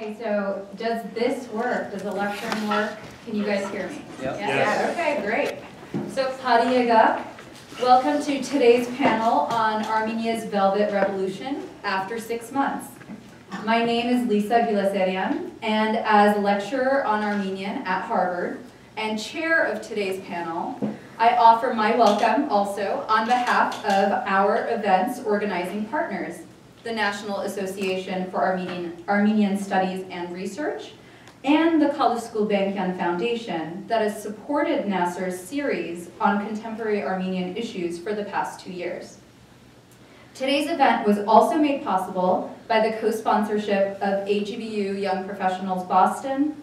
Okay, so does this work? Does the lectern work? Can you guys hear me? Yep. Yes. Okay, great. So Padiaga, welcome to today's panel on Armenia's Velvet Revolution after six months. My name is Lisa Gulesserian, and as lecturer on Armenian at Harvard and chair of today's panel, I offer my welcome also on behalf of our events organizing partners, the National Association for Armenian, Armenian Studies and Research, and the Calouste Gulbenkian Foundation that has supported NAASR's series on contemporary Armenian issues for the past two years. Today's event was also made possible by the co-sponsorship of AGBU Young Professionals Boston,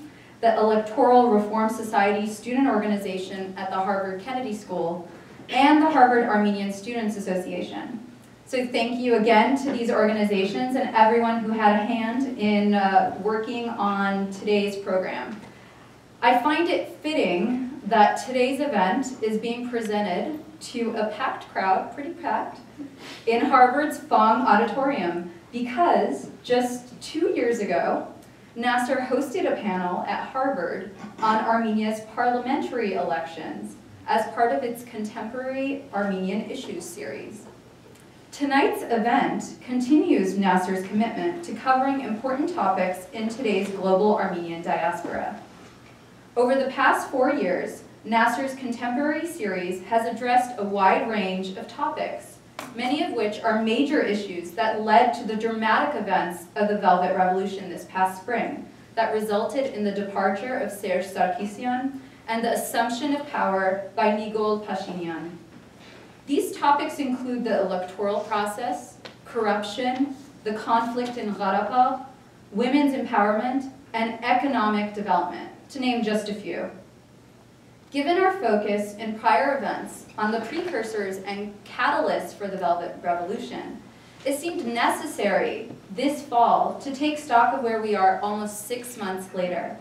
the Electoral Reform Society student organization at the Harvard Kennedy School, and the Harvard Armenian Students Association. So thank you again to these organizations and everyone who had a hand in uh, working on today's program. I find it fitting that today's event is being presented to a packed crowd, pretty packed, in Harvard's Fong Auditorium because just two years ago, NAASR hosted a panel at Harvard on Armenia's parliamentary elections as part of its Contemporary Armenian Issues series. Tonight's event continues NAASR's commitment to covering important topics in today's global Armenian diaspora. Over the past four years, NAASR's contemporary series has addressed a wide range of topics many of which are major issues that led to the dramatic events of the Velvet Revolution this past spring that resulted in the departure of Serge Sarkisian and the assumption of power by Nikol Pashinyan. These topics include the electoral process, corruption, the conflict in Gharabagh, women's empowerment, and economic development, to name just a few. Given our focus in prior events on the precursors and catalysts for the Velvet Revolution, it seemed necessary this fall to take stock of where we are almost six months later.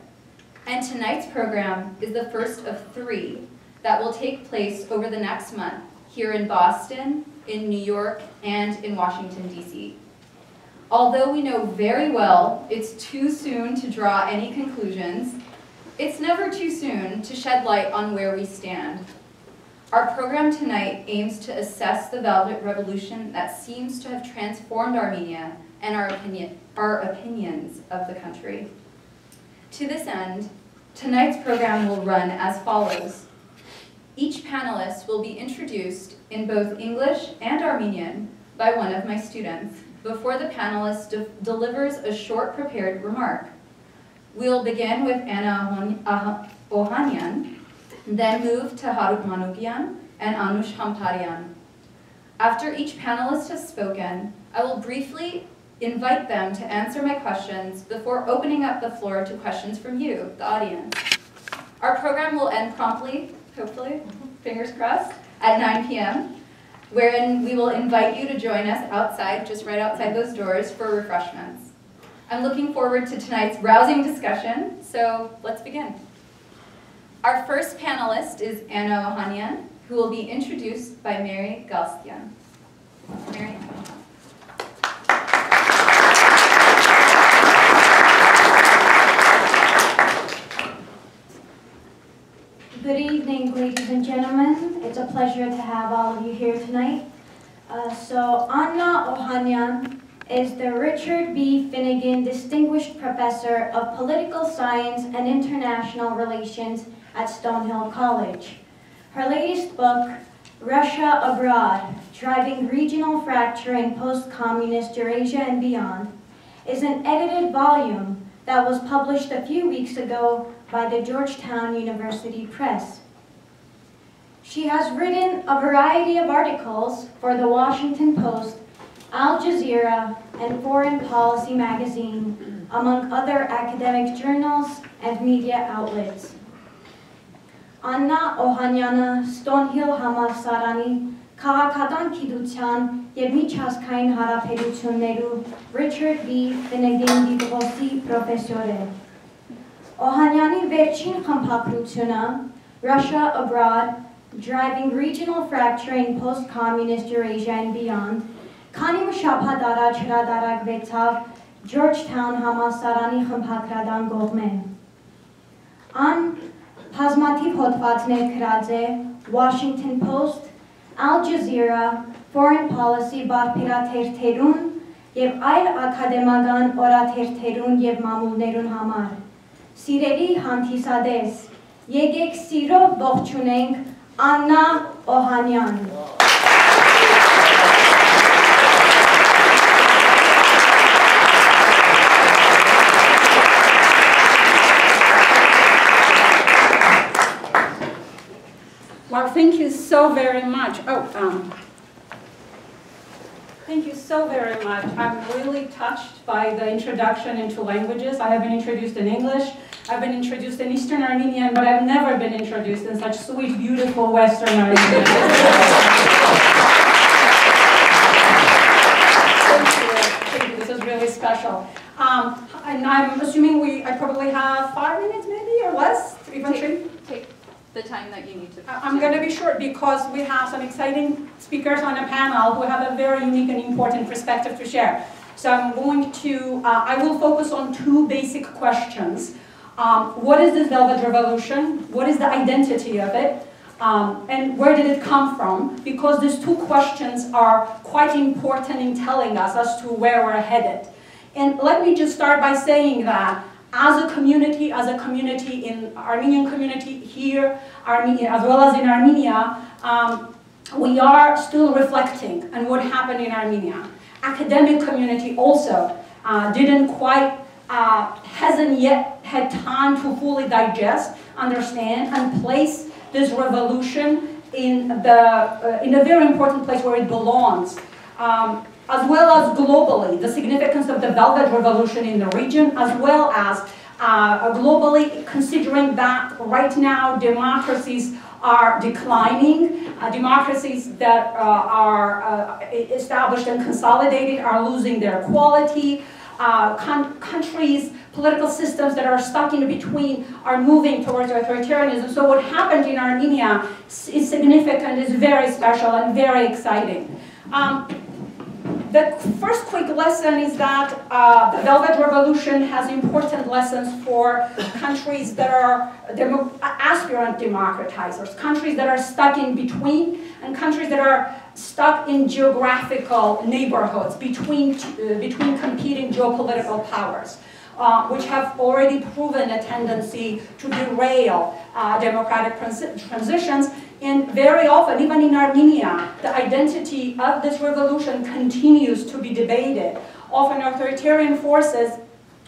And tonight's program is the first of three that will take place over the next month here in Boston, in New York, and in Washington, D.C. Although we know very well it's too soon to draw any conclusions, it's never too soon to shed light on where we stand. Our program tonight aims to assess the Velvet Revolution that seems to have transformed Armenia and our, opinion, our opinions of the country. To this end, tonight's program will run as follows. Each panelist will be introduced in both English and Armenian by one of my students before the panelist de delivers a short prepared remark. We'll begin with Anna Ohanyan, then move to Harout Manougian and Anush Hambaryan. After each panelist has spoken, I will briefly invite them to answer my questions before opening up the floor to questions from you, the audience. Our program will end promptly, hopefully, fingers crossed, at 9 p.m., wherein we will invite you to join us outside, just right outside those doors, for refreshments. I'm looking forward to tonight's rousing discussion, so let's begin. Our first panelist is Anna Ohanyan, who will be introduced by Mary Galstian. Mary. Good evening, ladies and gentlemen. It's a pleasure to have all of you here tonight. Uh, so, Anna Ohanyan is the Richard B. Finnegan Distinguished Professor of Political Science and International Relations at Stonehill College. Her latest book, Russia Abroad, Driving Regional Fracture in Post-Communist Eurasia and Beyond, is an edited volume that was published a few weeks ago by the Georgetown University Press. She has written a variety of articles for the Washington Post, Al Jazeera, and Foreign Policy magazine, among other academic journals and media outlets. Anna Ohanyana Stonehill Hamasarani քաղաքական գիտության եւ միջազգային հարաբերություններու Richard B. Finnegan դիպլոմի պրոֆեսոր է։ Օհանյանի վերջին խմբագրությունը Russia Abroad, Driving Regional Fracture in Post-Communist Eurasia and Beyond Քանի մի շաբաթ առաջ հրադարակվեցավ Georgetown համալսարանի խմբագրական կողմեն։ Ան բազմաթիվ հոդվածներ գրած է Washington Post, Al Jazeera, Foreign Policy բարբերաթերթերուն եւ այլ ակադեմական օրաթերթերուն եւ մամուլներուն համար։ Սիրելի հանդիսադես, եկեք սիրով ողջունենք Աննա Օհանյան։ thank you so very much. Oh, um, thank you so very much. I'm really touched by the introduction into languages. I have been introduced in English. I've been introduced in Eastern Armenian, but I've never been introduced in such sweet, beautiful Western Armenian. Thank you. Thank you. This is really special. Um, and I'm assuming we, I probably have five minutes maybe or less, even three. The time that you need to. I'm going to be short because we have some exciting speakers on the panel who have a very unique and important perspective to share. So I'm going to, uh, I will focus on two basic questions. Um, what is this Velvet Revolution? What is the identity of it? Um, and where did it come from? Because these two questions are quite important in telling us as to where we're headed. And let me just start by saying that as a community, as a community in Armenian community here, Armenia, as well as in Armenia, um, we are still reflecting on what happened in Armenia. Academic community also uh, didn't quite, uh, hasn't yet had time to fully digest, understand, and place this revolution in, the, uh, in a very important place where it belongs. Um, as well as globally, the significance of the Velvet Revolution in the region, as well as uh, globally, considering that right now democracies are declining, uh, democracies that uh, are uh, established and consolidated are losing their quality, uh, countries, political systems that are stuck in between are moving towards authoritarianism. So what happened in Armenia is significant, is very special and very exciting. Um, the first quick lesson is that uh, the Velvet Revolution has important lessons for countries that are demo aspirant democratizers, countries that are stuck in between, and countries that are stuck in geographical neighborhoods between, uh, between competing geopolitical powers. Uh, which have already proven a tendency to derail uh, democratic transitions and very often, even in Armenia, the identity of this revolution continues to be debated. Often authoritarian forces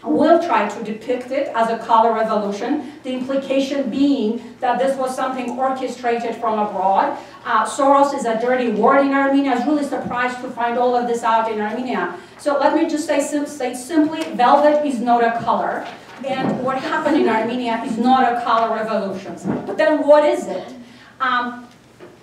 will try to depict it as a color revolution, the implication being that this was something orchestrated from abroad. Uh, Soros is a dirty word in Armenia. I was really surprised to find all of this out in Armenia. So let me just say, say simply, velvet is not a color. And what happened in Armenia is not a color revolution. But then what is it? Um,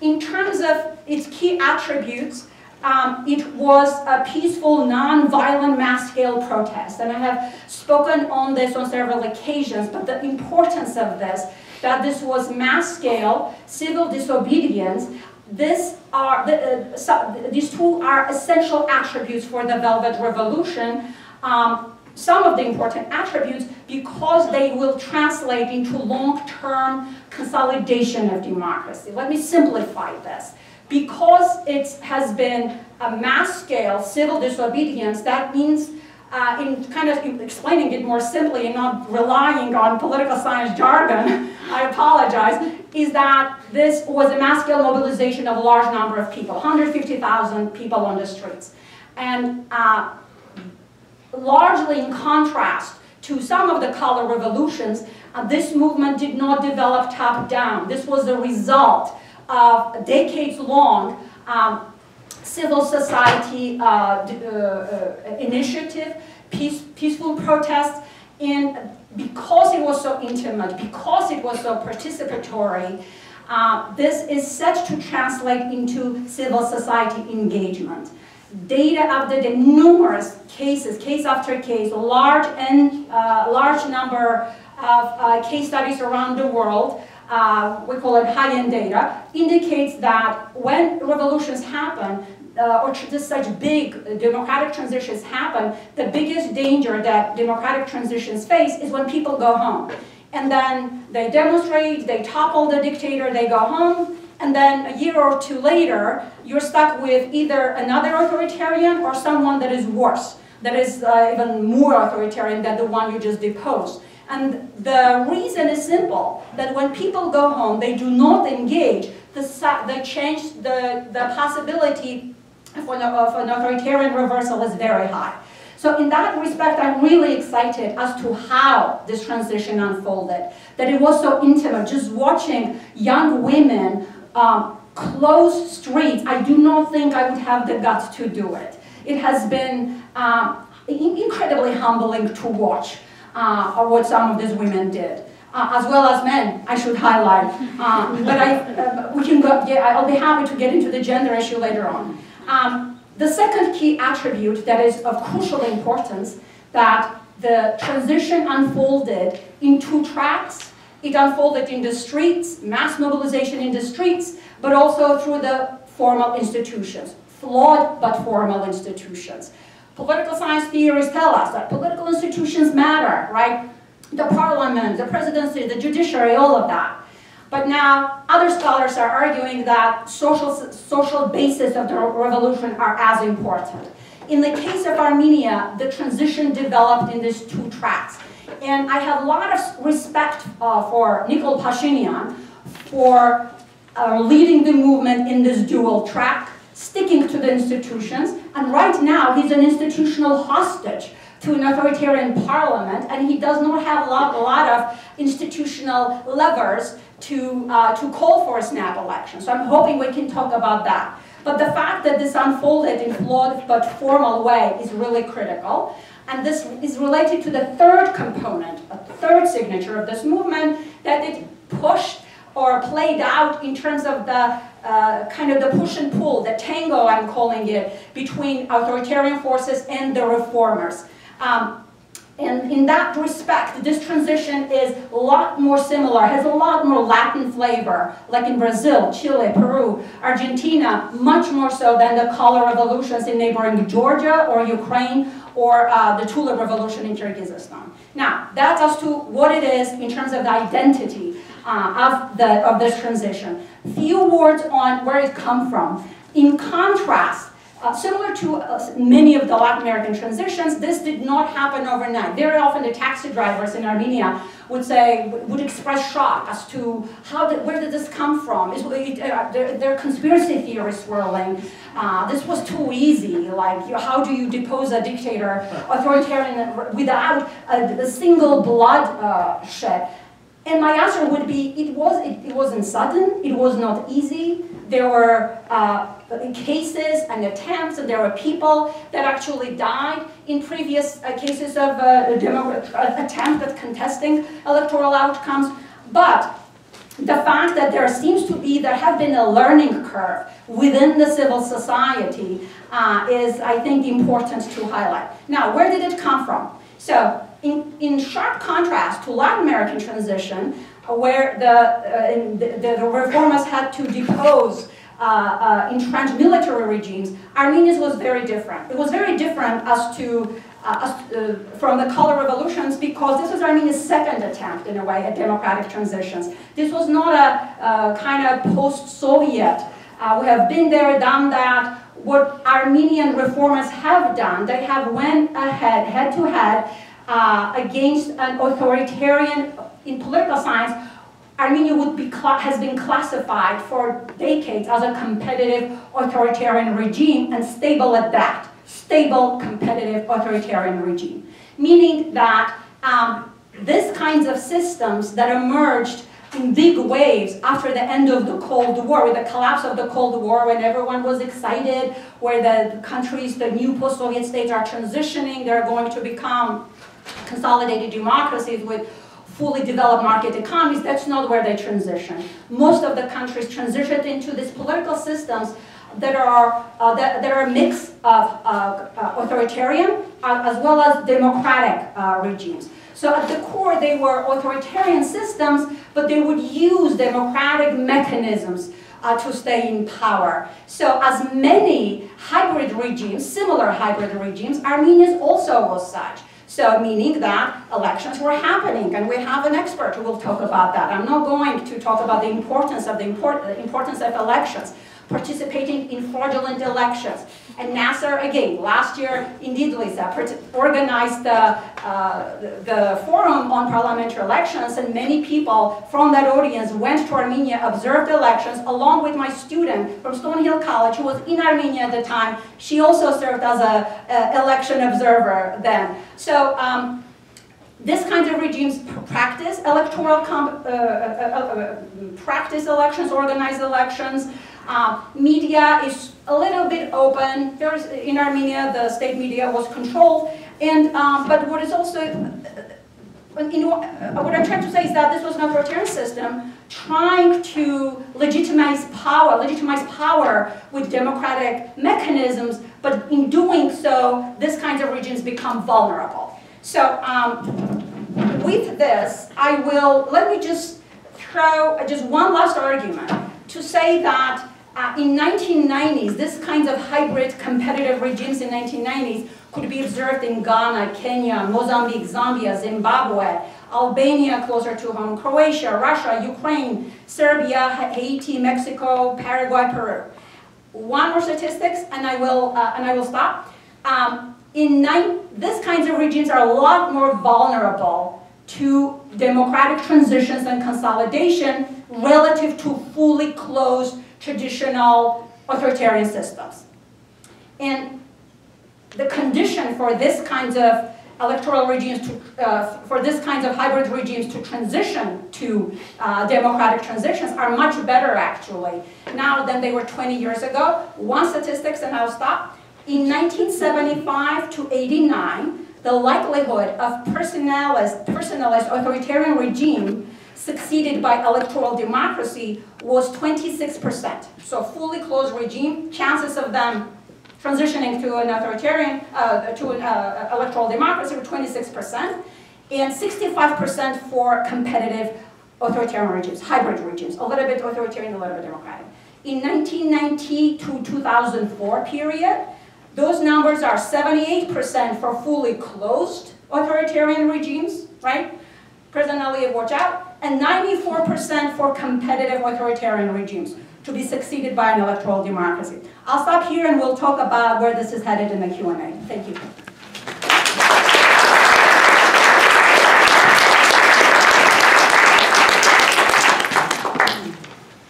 in terms of its key attributes, um, it was a peaceful, non-violent mass-scale protest. And I have spoken on this on several occasions, but the importance of this, that this was mass-scale civil disobedience, this are, the, uh, so, these two are essential attributes for the Velvet Revolution. Um, some of the important attributes because they will translate into long-term consolidation of democracy. Let me simplify this. Because it has been a mass-scale civil disobedience, that means uh, in kind of explaining it more simply and not relying on political science jargon, I apologize, is that this was a mass-scale mobilization of a large number of people, 150,000 people on the streets. And uh, largely in contrast to some of the color revolutions, uh, this movement did not develop top-down. This was the result of decades-long um, civil society uh, uh, uh, initiative, peace, peaceful protests, and because it was so intimate, because it was so participatory, uh, this is set to translate into civil society engagement. Data after the numerous cases, case after case, large and uh, large number of uh, case studies around the world, uh, we call it high-end data, indicates that when revolutions happen, uh, or such big democratic transitions happen, the biggest danger that democratic transitions face is when people go home. And then they demonstrate, they topple the dictator, they go home, and then a year or two later, you're stuck with either another authoritarian or someone that is worse, that is uh, even more authoritarian than the one you just deposed. And the reason is simple, that when people go home, they do not engage, the, the change, the, the possibility for an, of an authoritarian reversal is very high. So in that respect, I'm really excited as to how this transition unfolded, that it was so intimate, just watching young women um, close streets, I do not think I would have the guts to do it. It has been um, incredibly humbling to watch uh, what some of these women did. Uh, as well as men, I should highlight. Uh, but I, uh, we can go, yeah, I'll be happy to get into the gender issue later on. Um, the second key attribute that is of crucial importance that the transition unfolded in two tracks. It unfolded in the streets, mass mobilization in the streets, but also through the formal institutions, flawed but formal institutions. Political science theories tell us that political institutions matter, right? The parliament, the presidency, the judiciary, all of that. But now other scholars are arguing that social, social basis of the revolution are as important. In the case of Armenia, the transition developed in these two tracks. And I have a lot of respect uh, for Nikol Pashinyan for uh, leading the movement in this dual track, sticking to the institutions. And right now, he's an institutional hostage to an authoritarian parliament, and he does not have a lot, a lot of institutional levers to, uh, to call for a snap election. So I'm hoping we can talk about that. But the fact that this unfolded in a flawed but formal way is really critical. And this is related to the third component, a third signature of this movement, that it pushed or played out in terms of the uh, kind of the push and pull, the tango I'm calling it, between authoritarian forces and the reformers. Um, and in that respect, this transition is a lot more similar, has a lot more Latin flavor, like in Brazil, Chile, Peru, Argentina, much more so than the color revolutions in neighboring Georgia or Ukraine or uh, the tulip revolution in Kyrgyzstan. Now, that's as to what it is in terms of the identity uh, of, the, of this transition. Few words on where it come from. In contrast, uh, similar to uh, many of the Latin American transitions, this did not happen overnight. Very often the taxi drivers in Armenia would say, would express shock as to how did, where did this come from? Is, uh, there, there are conspiracy theories swirling. Uh, this was too easy. Like, how do you depose a dictator, authoritarian, without a, a single bloodshed? uh? And my answer would be, it, was, it, it wasn't sudden, it was not easy. There were uh, cases and attempts, and there were people that actually died in previous uh, cases of uh, attempt at contesting electoral outcomes. But the fact that there seems to be, there have been a learning curve within the civil society uh, is, I think, important to highlight. Now, where did it come from? So, in, in sharp contrast to Latin American transition, where the, uh, the, the reformers had to depose uh, uh, entrenched military regimes, Armenia's was very different. It was very different as to uh, uh, from the color revolutions because this was Armenia's second attempt, in a way, at democratic transitions. This was not a, kind of post-Soviet. Uh, we have been there, done that. What Armenian reformers have done, they have went ahead, head to head, uh, against an authoritarian, in political science, Armenia would be has been classified for decades as a competitive authoritarian regime and stable at that. Stable, competitive authoritarian regime. Meaning that um, these kinds of systems that emerged in big waves after the end of the Cold War, with the collapse of the Cold War, when everyone was excited, where the countries, the new post-Soviet states are transitioning, they're going to become consolidated democracies with fully developed market economies, that's not where they transition. Most of the countries transitioned into these political systems that are, uh, that, that, are a mix of uh, uh, authoritarian uh, as well as democratic uh, regimes. So at the core, they were authoritarian systems, but they would use democratic mechanisms uh, to stay in power. So as many hybrid regimes, similar hybrid regimes, Armenia also was such. So meaning that elections were happening, and we have an expert who will talk about that. I'm not going to talk about the importance of the import, importance of elections, participating in fraudulent elections. And NAASR, again, last year, indeed, Lisa, organized the, uh, the forum on parliamentary elections, and many people from that audience went to Armenia, observed elections, along with my student from Stonehill College, who was in Armenia at the time. She also served as an election observer then. So um, this kind of regimes practice electoral uh, uh, uh, uh, practice elections, organize elections, uh, media is a little bit open. There's, in Armenia, the state media was controlled. And, um, but what is also, uh, uh, what I'm trying to say is that this was an authoritarian system trying to legitimize power, legitimize power with democratic mechanisms, but in doing so, this kinds of regions become vulnerable. So um, with this, I will, let me just throw just one last argument to say that uh, in 1990s, this kind of hybrid competitive regimes in 1990s could be observed in Ghana, Kenya, Mozambique, Zambia, Zimbabwe, Albania closer to home, Croatia, Russia, Ukraine, Serbia, Haiti, Mexico, Paraguay, Peru. One more statistics, and I will, uh, and I will stop. Um, in nine, this kinds of regimes are a lot more vulnerable to democratic transitions and consolidation relative to fully closed traditional authoritarian systems. And the condition for this kind of electoral regimes to, uh, for this kinds of hybrid regimes to transition to uh, democratic transitions are much better actually now than they were 20 years ago. One statistics and I'll stop. In 1975 to 89, the likelihood of personalist authoritarian regime succeeded by electoral democracy was 26%. So fully closed regime, chances of them transitioning to an authoritarian, uh, to an uh, electoral democracy were 26%, and 65% for competitive authoritarian regimes, hybrid regimes, a little bit authoritarian, a little bit democratic. In 1990 to 2004 period, those numbers are 78% for fully closed authoritarian regimes, right? President Aliyev, watch out and 94% for competitive authoritarian regimes to be succeeded by an electoral democracy. I'll stop here and we'll talk about where this is headed in the Q&A. Thank you.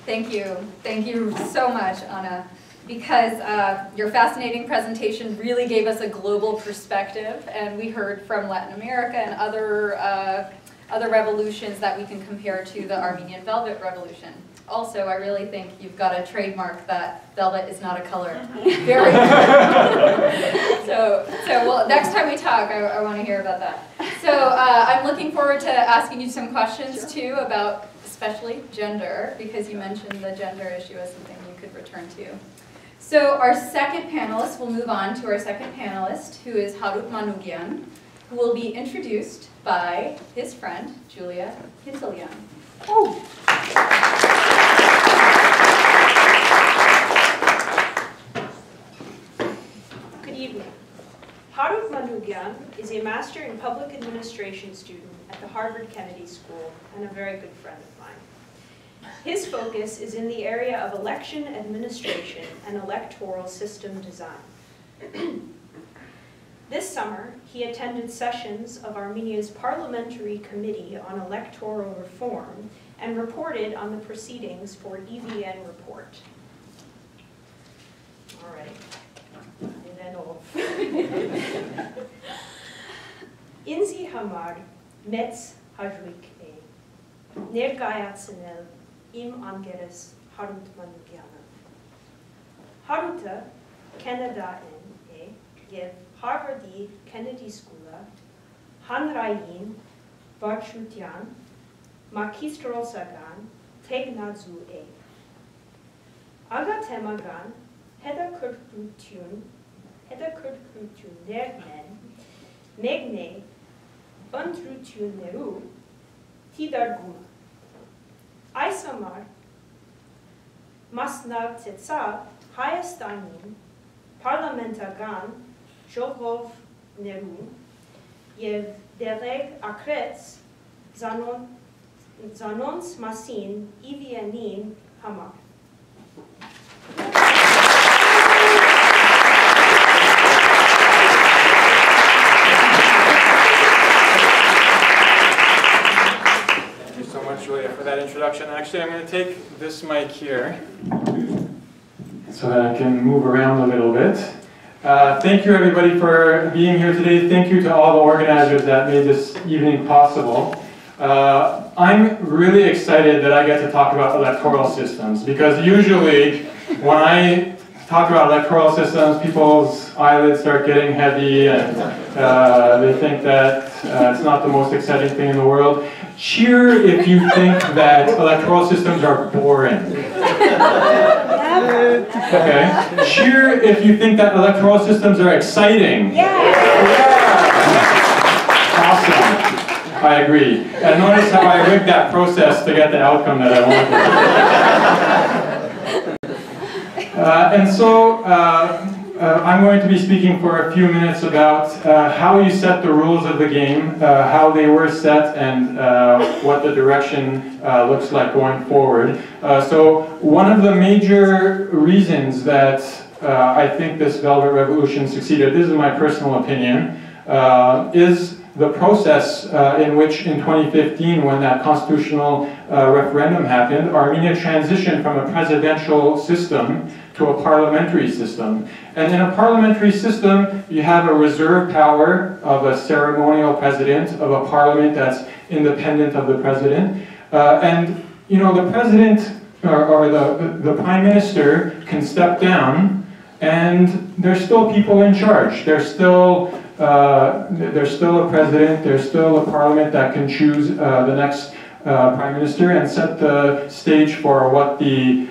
Thank you. Thank you so much, Anna, because uh, your fascinating presentation really gave us a global perspective, and we heard from Latin America and other uh, other revolutions that we can compare to the Armenian Velvet Revolution. Also, I really think you've got a trademark that velvet is not a color. Very so, so well, next time we talk, I, I want to hear about that. So uh, I'm looking forward to asking you some questions sure. too about especially gender, because you mentioned the gender issue as something you could return to. So our second panelist, we'll move on to our second panelist, who is Harout Manougian, who will be introduced by his friend, Julia Kintilyan. Oh. Good evening. Harout Manougian is a Master in Public Administration student at the Harvard Kennedy School and a very good friend of mine. His focus is in the area of election administration and electoral system design. This summer, he attended sessions of Armenia's Parliamentary Committee on Electoral Reform and reported on the proceedings for EVN report. All right, Ինձի համար մեծ հարույք է ներկայացնել իմ անգերս Հարութ Մանուկյանը։ Հարութը Կենեդայեն է եւ Harvard-ի Kennedy School-ը հանրային վարչության մագիստրոսական տեխնազու է։ Ագաթեմական հետաքրքրություն հետաքրքրություններն են մեկն է ընտրություններու թիդարգումը։ Այս համար Masnartsetsa Հայաստանին parlamentagan ժողովներու եւ դերեկ ակրեց զանոն զանոնց մասին իվիենին համար Thank you so much, Julia, for that introduction. Actually, I'm going to take this mic here so that I can move around a little bit. Uh, thank you, everybody, for being here today. Thank you to all the organizers that made this evening possible. Uh, I'm really excited that I get to talk about electoral systems because usually when I talk about electoral systems, people's eyelids start getting heavy and uh, they think that uh, it's not the most exciting thing in the world. Cheer if you think that electoral systems are boring. Okay. Cheer if you think that electoral systems are exciting. Yeah. yeah. Awesome. I agree. And notice how I rigged that process to get the outcome that I wanted. Uh, and so uh, uh, I'm going to be speaking for a few minutes about uh, how you set the rules of the game, uh, how they were set, and uh, what the direction uh, looks like going forward. Uh, so one of the major reasons that I think this Velvet Revolution succeeded, this is my personal opinion, is the process uh, in which in 2015, when that constitutional uh, referendum happened, Armenia transitioned from a presidential system to a parliamentary system. And in a parliamentary system, you have a reserve power of a ceremonial president, of a parliament that's independent of the president. Uh, and, you know, the president or, or the, the prime minister can step down and there's still people in charge. There's still, uh, there's still a president, there's still a parliament that can choose uh, the next uh, prime minister and set the stage for what the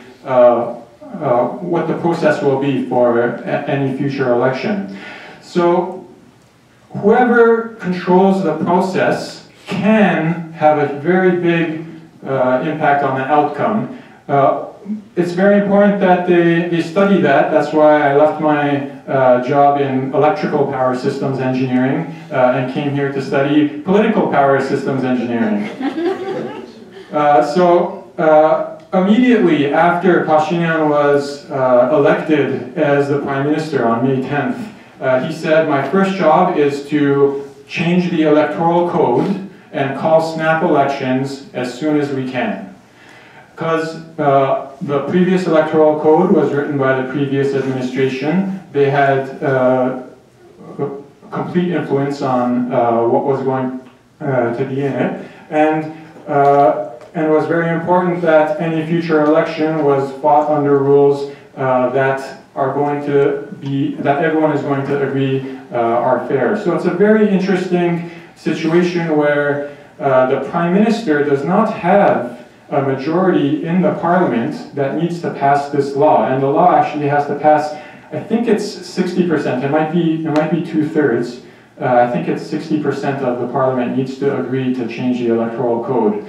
uh, what the process will be for any future election. So whoever controls the process can have a very big uh, impact on the outcome. Uh, it's very important that they, they study that. That's why I left my uh, job in electrical power systems engineering uh, and came here to study political power systems engineering. Uh, so uh, immediately after Pashinyan was uh, elected as the prime minister on May 10th, uh, he said, "My first job is to change the electoral code and call snap elections as soon as we can." Because uh, the previous electoral code was written by the previous administration, they had uh, complete influence on uh, what was going uh, to be in it, and and it was very important that any future election was fought under rules uh, that are going to be that everyone is going to agree uh, are fair. So it's a very interesting situation where uh, the prime minister does not have a majority in the parliament that needs to pass this law, and the law actually has to pass. I think it's 60%. It might be it might be two thirds. Uh, I think it's 60% of the parliament needs to agree to change the electoral code.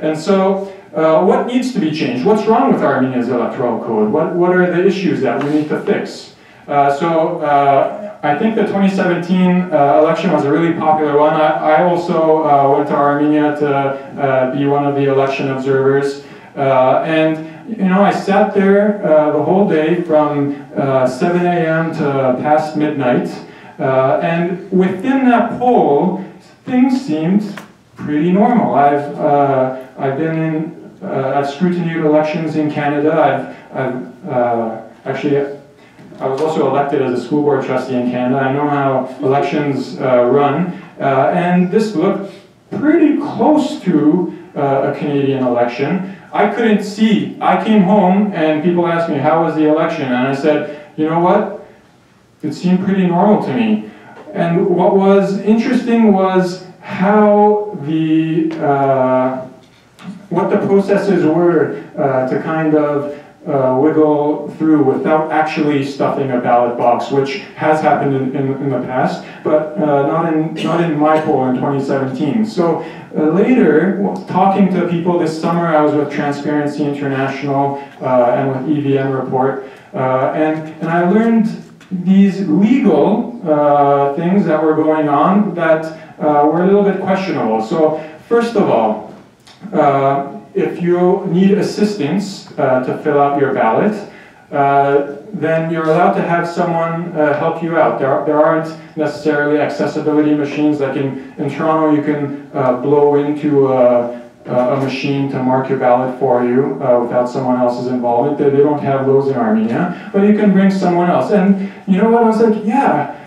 And so, uh, what needs to be changed? What's wrong with Armenia's electoral code? What, what are the issues that we need to fix? Uh, so, uh, I think the 2017 uh, election was a really popular one. I, I also uh, went to Armenia to uh, be one of the election observers. And, you know, I sat there the whole day from uh, 7 a.m. to past midnight. And within that poll, things seemed pretty normal. I've, uh, I've been in, uh, I've scrutinized elections in Canada. I've, I've uh, actually, I was also elected as a school board trustee in Canada. I know how elections uh, run. And this looked pretty close to a Canadian election. I couldn't see. I came home and people asked me, how was the election? And I said, you know what? It seemed pretty normal to me. And what was interesting was how the uh, what the processes were uh, to kind of uh, wiggle through without actually stuffing a ballot box, which has happened in, in, in the past, but uh, not, in, not in my poll in 2017. So uh, later, talking to people this summer, I was with Transparency International uh, and with EVN Report, uh, and, and I learned these legal uh, things that were going on that were a little bit questionable. So first of all, if you need assistance uh, to fill out your ballot, uh, then you're allowed to have someone uh, help you out. There, there aren't necessarily accessibility machines like in, in Toronto you can uh, blow into a, a, machine to mark your ballot for you uh, without someone else's involvement. They, they don't have those in Armenia, but you can bring someone else. And you know what, I was like, yeah,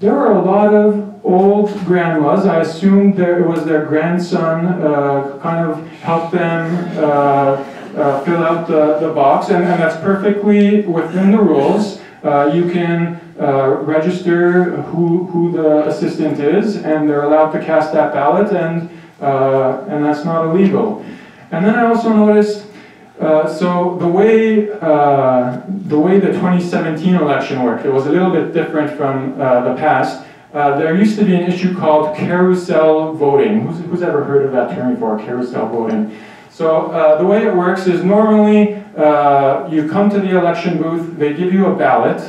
there are a lot of old grandmas. I assumed there it was their grandson uh, kind of helped them uh, uh, fill out the, the box, and, and that's perfectly within the rules. Uh, you can uh, register who, who the assistant is, and they're allowed to cast that ballot, and, and that's not illegal. And then I also noticed uh, so the way uh, the way the 2017 election worked, it was a little bit different from uh, the past. Uh, there used to be an issue called carousel voting. Who's, who's ever heard of that term before, carousel voting? So uh, the way it works is normally you come to the election booth, they give you a ballot,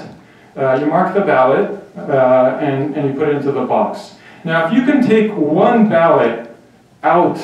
you mark the ballot, and, and you put it into the box. Now if you can take one ballot out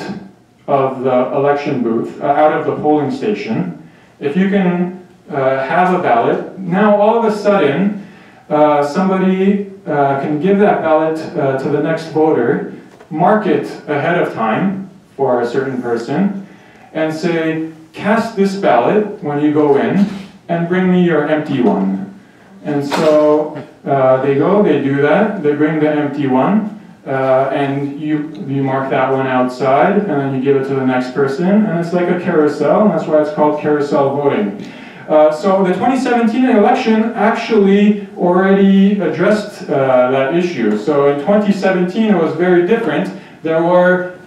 of the election booth, uh, out of the polling station, if you can uh, have a ballot, now all of a sudden uh, somebody uh, can give that ballot uh, to the next voter, mark it ahead of time for a certain person, and say, cast this ballot when you go in and bring me your empty one. And so uh, they go, they do that, they bring the empty one, uh, and you, you mark that one outside, and then you give it to the next person, and it's like a carousel, and that's why it's called carousel voting. Uh, so the 2017 election actually already addressed uh, that issue. So in 2017 it was very different. There were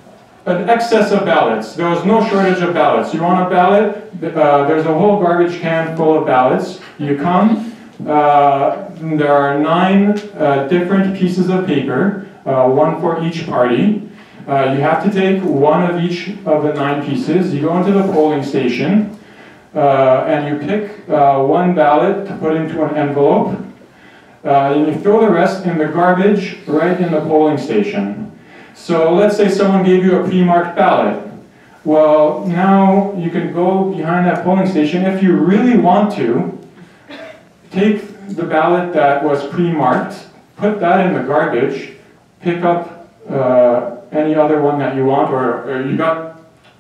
an excess of ballots. There was no shortage of ballots. You want a ballot? Uh, there's a whole garbage can full of ballots. You come, uh, there are nine uh, different pieces of paper one for each party. You have to take one of each of the nine pieces. You go into the polling station and you pick uh, one ballot to put into an envelope. Uh, and you throw the rest in the garbage right in the polling station. So let's say someone gave you a pre-marked ballot. Well, now you can go behind that polling station if you really want to, take the ballot that was pre-marked, put that in the garbage, pick up uh, any other one that you want, or, or, you got,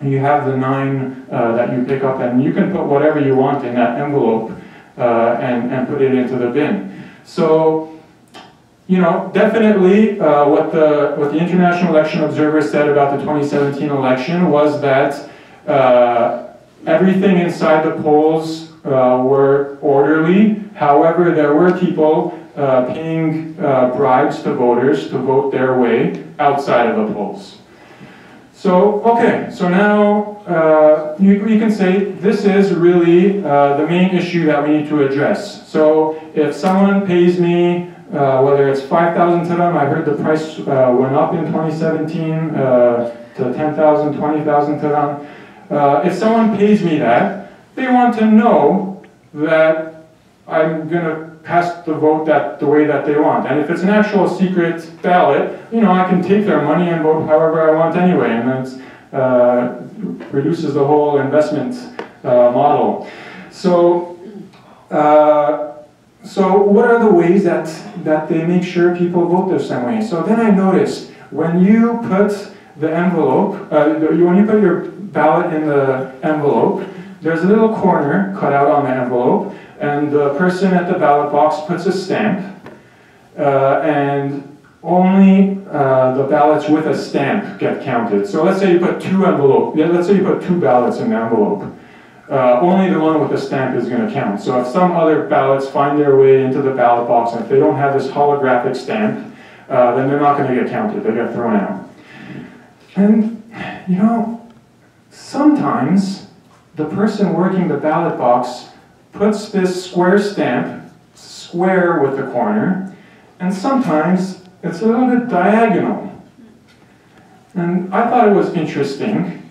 you have the nine uh, that you pick up, and you can put whatever you want in that envelope uh, and, and put it into the bin. So, you know, definitely uh, what, the, what the International Election Observer said about the 2017 election was that uh, everything inside the polls uh, were orderly. However, there were people uh, paying bribes to voters to vote their way outside of the polls. So, okay, so now uh, you, you, can say this is really uh, the main issue that we need to address. So if someone pays me, uh, whether it's 5,000 dram, I heard the price uh, went up in 2017 to 10,000, 20,000 dram. if someone pays me that, they want to know that I'm to cast the vote that the way that they want. And if it's an actual secret ballot, you know, I can take their money and vote however I want anyway, and that uh, reduces the whole investment uh, model. So, uh, so what are the ways that, that they make sure people vote the same way? So then I noticed when you put the envelope, uh, when you put your ballot in the envelope, there's a little corner cut out on the envelope, and the person at the ballot box puts a stamp, uh, and only uh, the ballots with a stamp get counted. So let's say you put two envelope, let's say you put two ballots in the envelope. Uh, only the one with the stamp is going to count. So if some other ballots find their way into the ballot box, and if they don't have this holographic stamp, uh, then they're not going to get counted. They get thrown out. And, you know, sometimes the person working the ballot box puts this square stamp square with the corner, and sometimes it's a little bit diagonal. And I thought it was interesting.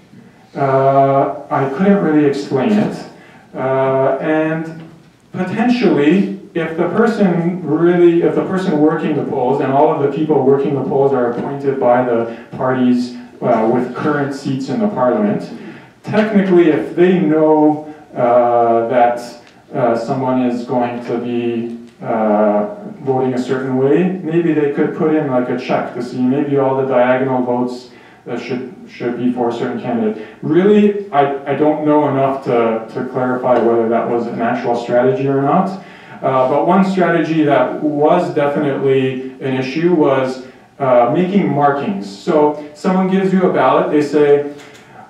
Uh, I couldn't really explain it. Uh, and potentially, if the person really, if the person working the polls and all of the people working the polls are appointed by the parties uh, with current seats in the parliament, technically, if they know uh, that uh, someone is going to be uh, voting a certain way, maybe they could put in like a check to see maybe all the diagonal votes should should be for a certain candidate. Really, I, I don't know enough to, to clarify whether that was an actual strategy or not. Uh, but one strategy that was definitely an issue was uh, making markings. So someone gives you a ballot, they say,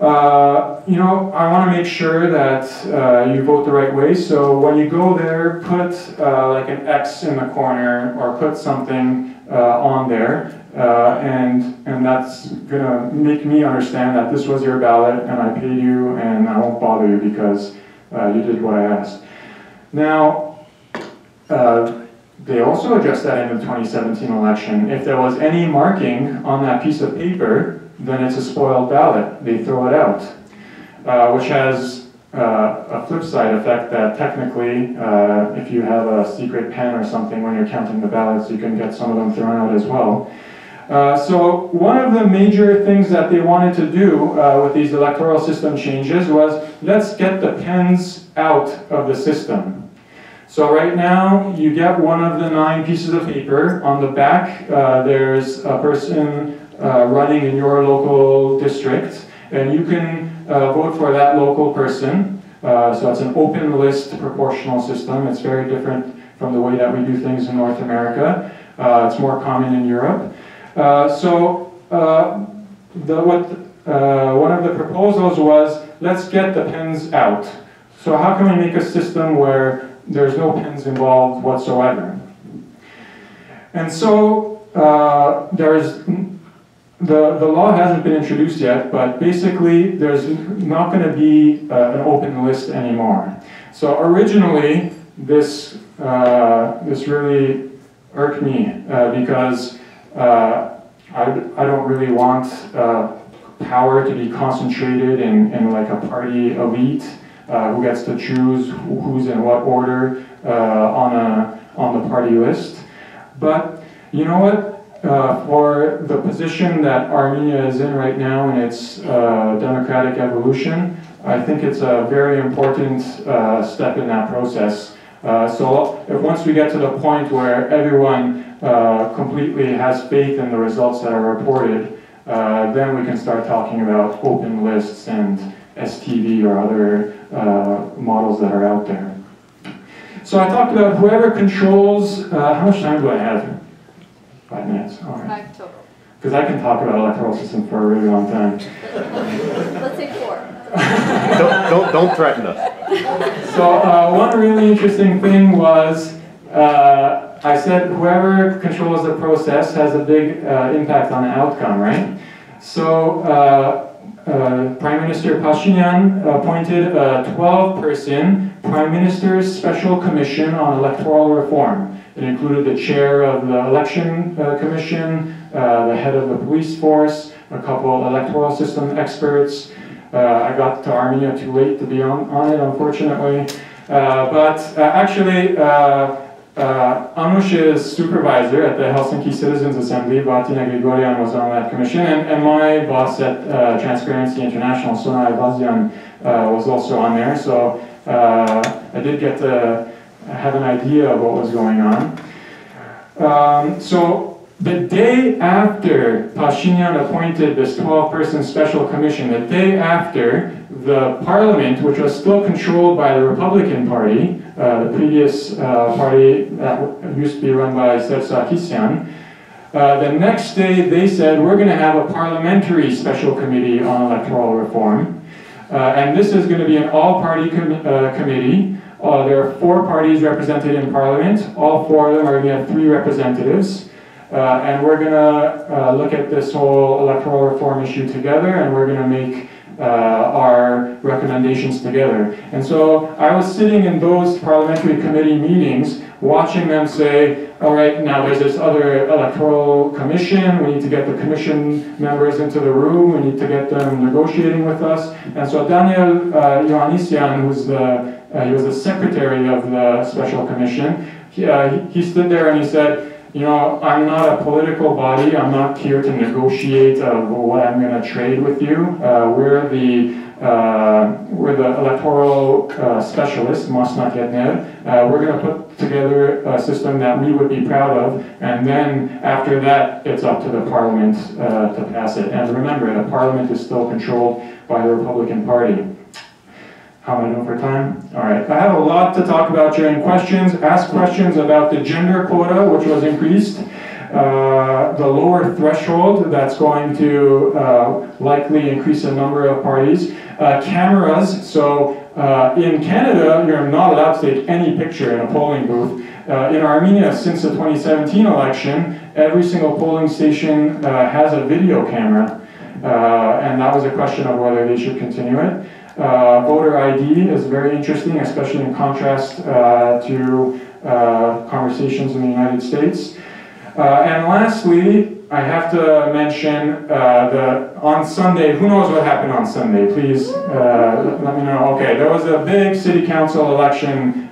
uh, you know, I want to make sure that uh, you vote the right way. So when you go there, put uh, like an X in the corner or put something uh, on there. Uh, and, and that's gonna make me understand that this was your ballot and I paid you and I won't bother you because you did what I asked. Now, they also addressed that in the 2017 election. If there was any marking on that piece of paper, then it's a spoiled ballot. They throw it out, uh, which has uh, a flip side effect that technically, uh, if you have a secret pen or something when you're counting the ballots, you can get some of them thrown out as well. Uh, so one of the major things that they wanted to do uh, with these electoral system changes was let's get the pens out of the system. So right now you get one of the nine pieces of paper. On the back uh, there's a person uh, running in your local district and you can uh, vote for that local person. so it's an open list proportional system. It's very different from the way that we do things in North America. it's more common in Europe. Uh, so uh, the, what, uh, one of the proposals was, let's get the pens out. So how can we make a system where there's no pens involved whatsoever? And so uh, there's the, the law hasn't been introduced yet, but basically there's not going to be uh, an open list anymore. So originally, this, uh, this really irked me uh, because uh, I, I don't really want uh, power to be concentrated in, in like a party elite uh, who gets to choose who's in what order on, a, on the party list. But you know what? Uh, for the position that Armenia is in right now in its uh, democratic evolution, I think it's a very important step in that process. so if once we get to the point where everyone uh, completely has faith in the results that are reported, uh, then we can start talking about open lists and STV or other uh, models that are out there. So I talked about whoever controls, uh, how much time do I have? Five minutes, all right. Five total. Because I can talk about electoral system for a really long time. Let's say four. don't, don't, don't threaten us. So uh, one really interesting thing was uh, I said whoever controls the process has a big uh, impact on the outcome, right? So uh, uh Prime Minister Pashinyan appointed a 12-person Prime Minister's Special Commission on Electoral Reform. It included the chair of the Election uh, Commission, uh, the head of the police force, a couple electoral system experts. I got to Armenia too late to be on, on it, unfortunately. but actually, uh, Anush's supervisor at the Helsinki Citizens Assembly, Vatina Grigorian, was on that commission, and, and my boss at uh, Transparency International, Sona Ayvazyan, uh, was also on there. So uh, I did get to have an idea of what was going on. Um, so the day after Pashinyan appointed this 12-person special commission, the day after, the parliament, which was still controlled by the Republican Party, uh, the previous uh, party that used to be run by Sarkisyan, uh, the next day they said, we're going to have a parliamentary special committee on electoral reform. Uh, and this is going to be an all-party com uh, committee. Uh, there are four parties represented in parliament. All four of them are going to have three representatives. and we're going to look at this whole electoral reform issue together, and we're going to make uh, our recommendations together. And so I was sitting in those parliamentary committee meetings, watching them say, all right, now there's this other electoral commission, we need to get the commission members into the room, we need to get them negotiating with us. And so Daniel uh, Ioannisian, who's the, uh, he was the secretary of the special commission, he, uh, he, he stood there and he said, you know, I'm not a political body. I'm not here to negotiate uh, what I'm going to trade with you. Uh, we're the uh, we're the electoral uh, specialists, Masnak Yetner. Uh, we're going to put together a system that we would be proud of, and then after that, it's up to the parliament uh, to pass it. And remember, the parliament is still controlled by the Republican Party. Am I time? All right. I have a lot to talk about during questions. Ask questions about the gender quota, which was increased, uh, the lower threshold that's going to uh, likely increase the number of parties, uh, cameras. So uh, in Canada, you're not allowed to take any picture in a polling booth. Uh, in Armenia, since the 2017 election, every single polling station uh, has a video camera. and that was a question of whether they should continue it. Uh, voter ID is very interesting, especially in contrast uh, to uh, conversations in the United States. Uh, and lastly, I have to mention uh, the on Sunday. Who knows what happened on Sunday? Please uh, let me know. Okay, there was a big city council election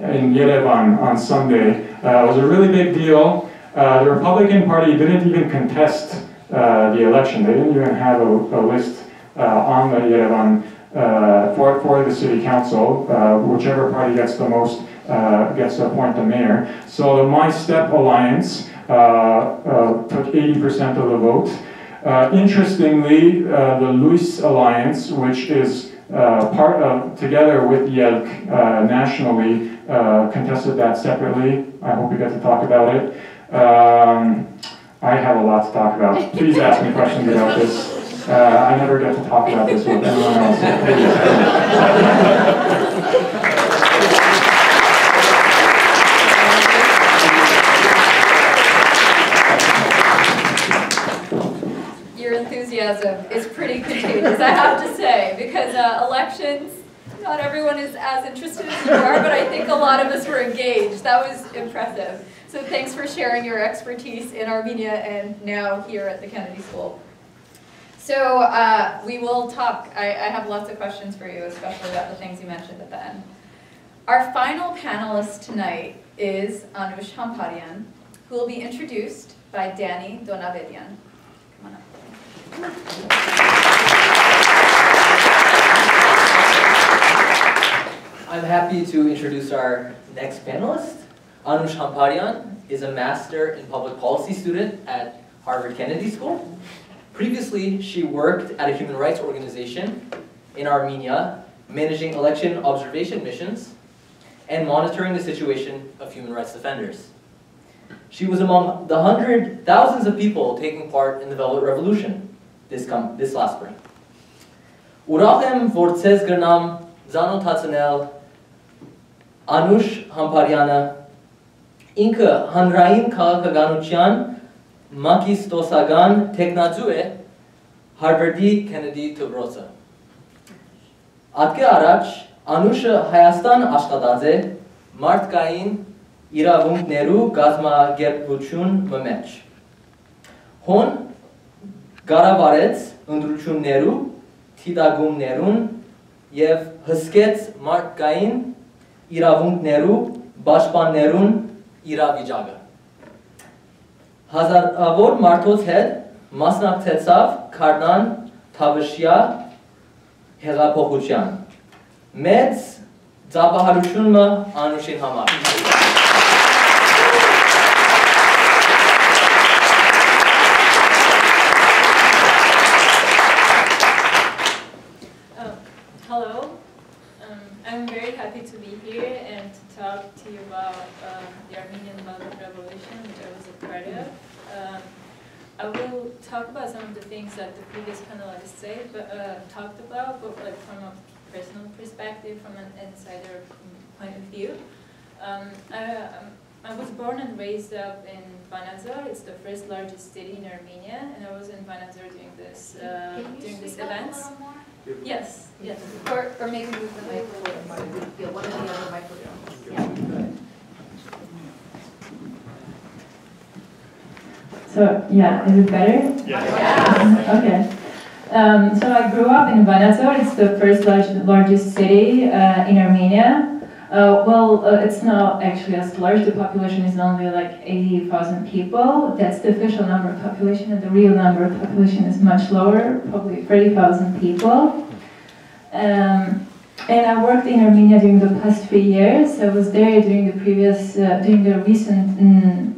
in Yerevan on Sunday. it was a really big deal. the Republican Party didn't even contest the election. They didn't even have a, a list on the Yerevan uh, for, for the city council, uh, whichever party gets the most gets to appoint the mayor. So the My Step Alliance took 80% of the vote. Uh, interestingly, uh, the Luys Alliance, which is uh, part of, together with YELK nationally, contested that separately. I hope we get to talk about it. Um, I have a lot to talk about. Please ask me questions about this. Uh, I never get to talk about this with anyone else. Your enthusiasm is pretty contagious, I have to say, because uh, elections, not everyone is as interested as you are, but I think a lot of us were engaged. That was impressive. So thanks for sharing your expertise in Armenia and now here at the Kennedy School. So uh, we will talk, I, I, have lots of questions for you, especially about the things you mentioned at the end. Our final panelist tonight is Anush Hambaryan, who will be introduced by Danny Donavedian. Come on up. I'm happy to introduce our next panelist. Anush Hambaryan is a Master in Public Policy student at Harvard Kennedy School. Previously, she worked at a human rights organization in Armenia, managing election observation missions and monitoring the situation of human rights defenders. She was among the hundred thousands of people taking part in the Velvet Revolution this, come, this last spring. Ուրախ եմ, որ ցեզ գրնամ զանոթացնել Անուշ Համբարյանը ինքը հանրային քաղաքականության մագիստոսական տեխնացու է Հարվարդի Քենեդի դպրոցը։ Ատկե առաջ Անուշը Հայաստան աշխատած է մարդկային իրավունքներու գազམ་ագերբություն մեջ։ Հոն գարավարեց ընդրություններու թիդագումներուն եւ հսկեց մարդկային իրավունքներու պաշտպաններուն իրավիճակը հազարավոր մարդոց հետ մասնակցեցավ Քարնան Թավշյա հեղափոխության։ Մեծ ծափահարությունը Անուշին համար։ that the previous panelists say, but, uh, talked about, but like from a personal perspective, from an insider point of view. Um, I, um, I was born and raised up in Vanadzor. It's the first largest city in Armenia, and I was in Vanadzor during this uh, during this event. Yes, yes. Or, or maybe move the mic a little. Yeah, one of the other microphones. So, yeah, is it better? Yeah. Okay. Um, so I grew up in Vanadzor. It's the first large, largest city uh, in Armenia. Uh, well, uh, it's not actually as large. The population is only like 80,000 people. That's the official number of population, and the real number of population is much lower, probably 30,000 people. Um, and I worked in Armenia during the past three years. I was there during the previous, uh, during the recent mm,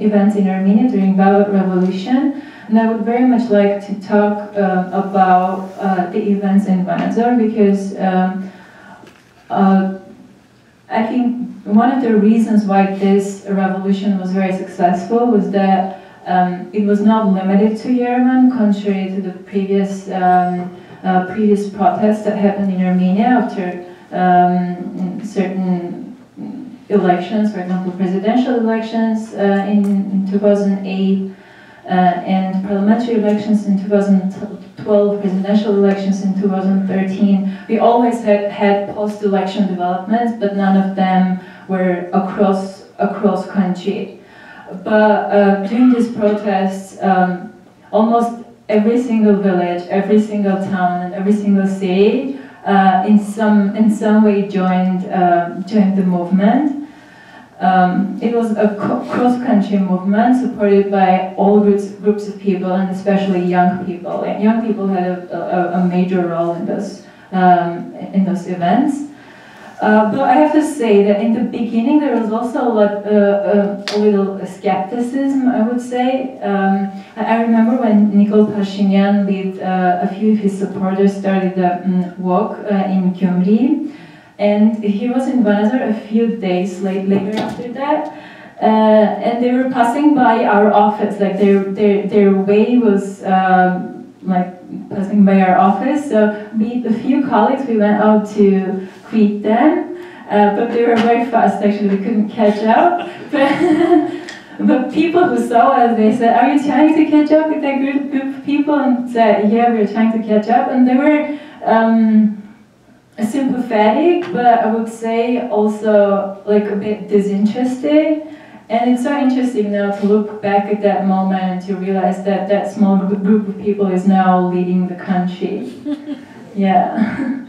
events in Armenia during Velvet Revolution. And I would very much like to talk uh, about uh, the events in Vanadzor because um, uh, I think one of the reasons why this revolution was very successful was that um, it was not limited to Yerevan, contrary to the previous um, uh, previous protests that happened in Armenia after um, certain elections, for example, presidential elections uh, in, in 2008 uh, and parliamentary elections in 2012, presidential elections in 2013. We always had, had post-election developments, but none of them were across across country. But uh, during these protests, um, almost every single village, every single town, and every single city, uh, in some in some way joined um, joined the movement. Um, it was a cross-country movement supported by all groups, groups of people and especially young people. And young people had a, a, a major role in those, um, in those events. Uh, but I have to say that in the beginning there was also a, lot, uh, a little skepticism, I would say. Um, I remember when Nikol Pashinyan with uh, a few of his supporters started a um, walk uh, in Gyumri. And he was in Vanadzor a few days late, later after that. Uh, and they were passing by our office, like their, their, their way was um, like passing by our office. So we, a few colleagues, we went out to greet them. Uh, but they were very fast, actually, we couldn't catch up. But, but people who saw us, they said, are you trying to catch up with that group, group of people? And said, yeah, we're trying to catch up. And they were, um, sympathetic, but I would say also like a bit disinterested. And it's so interesting now to look back at that moment and to realize that that small group of people is now leading the country. yeah.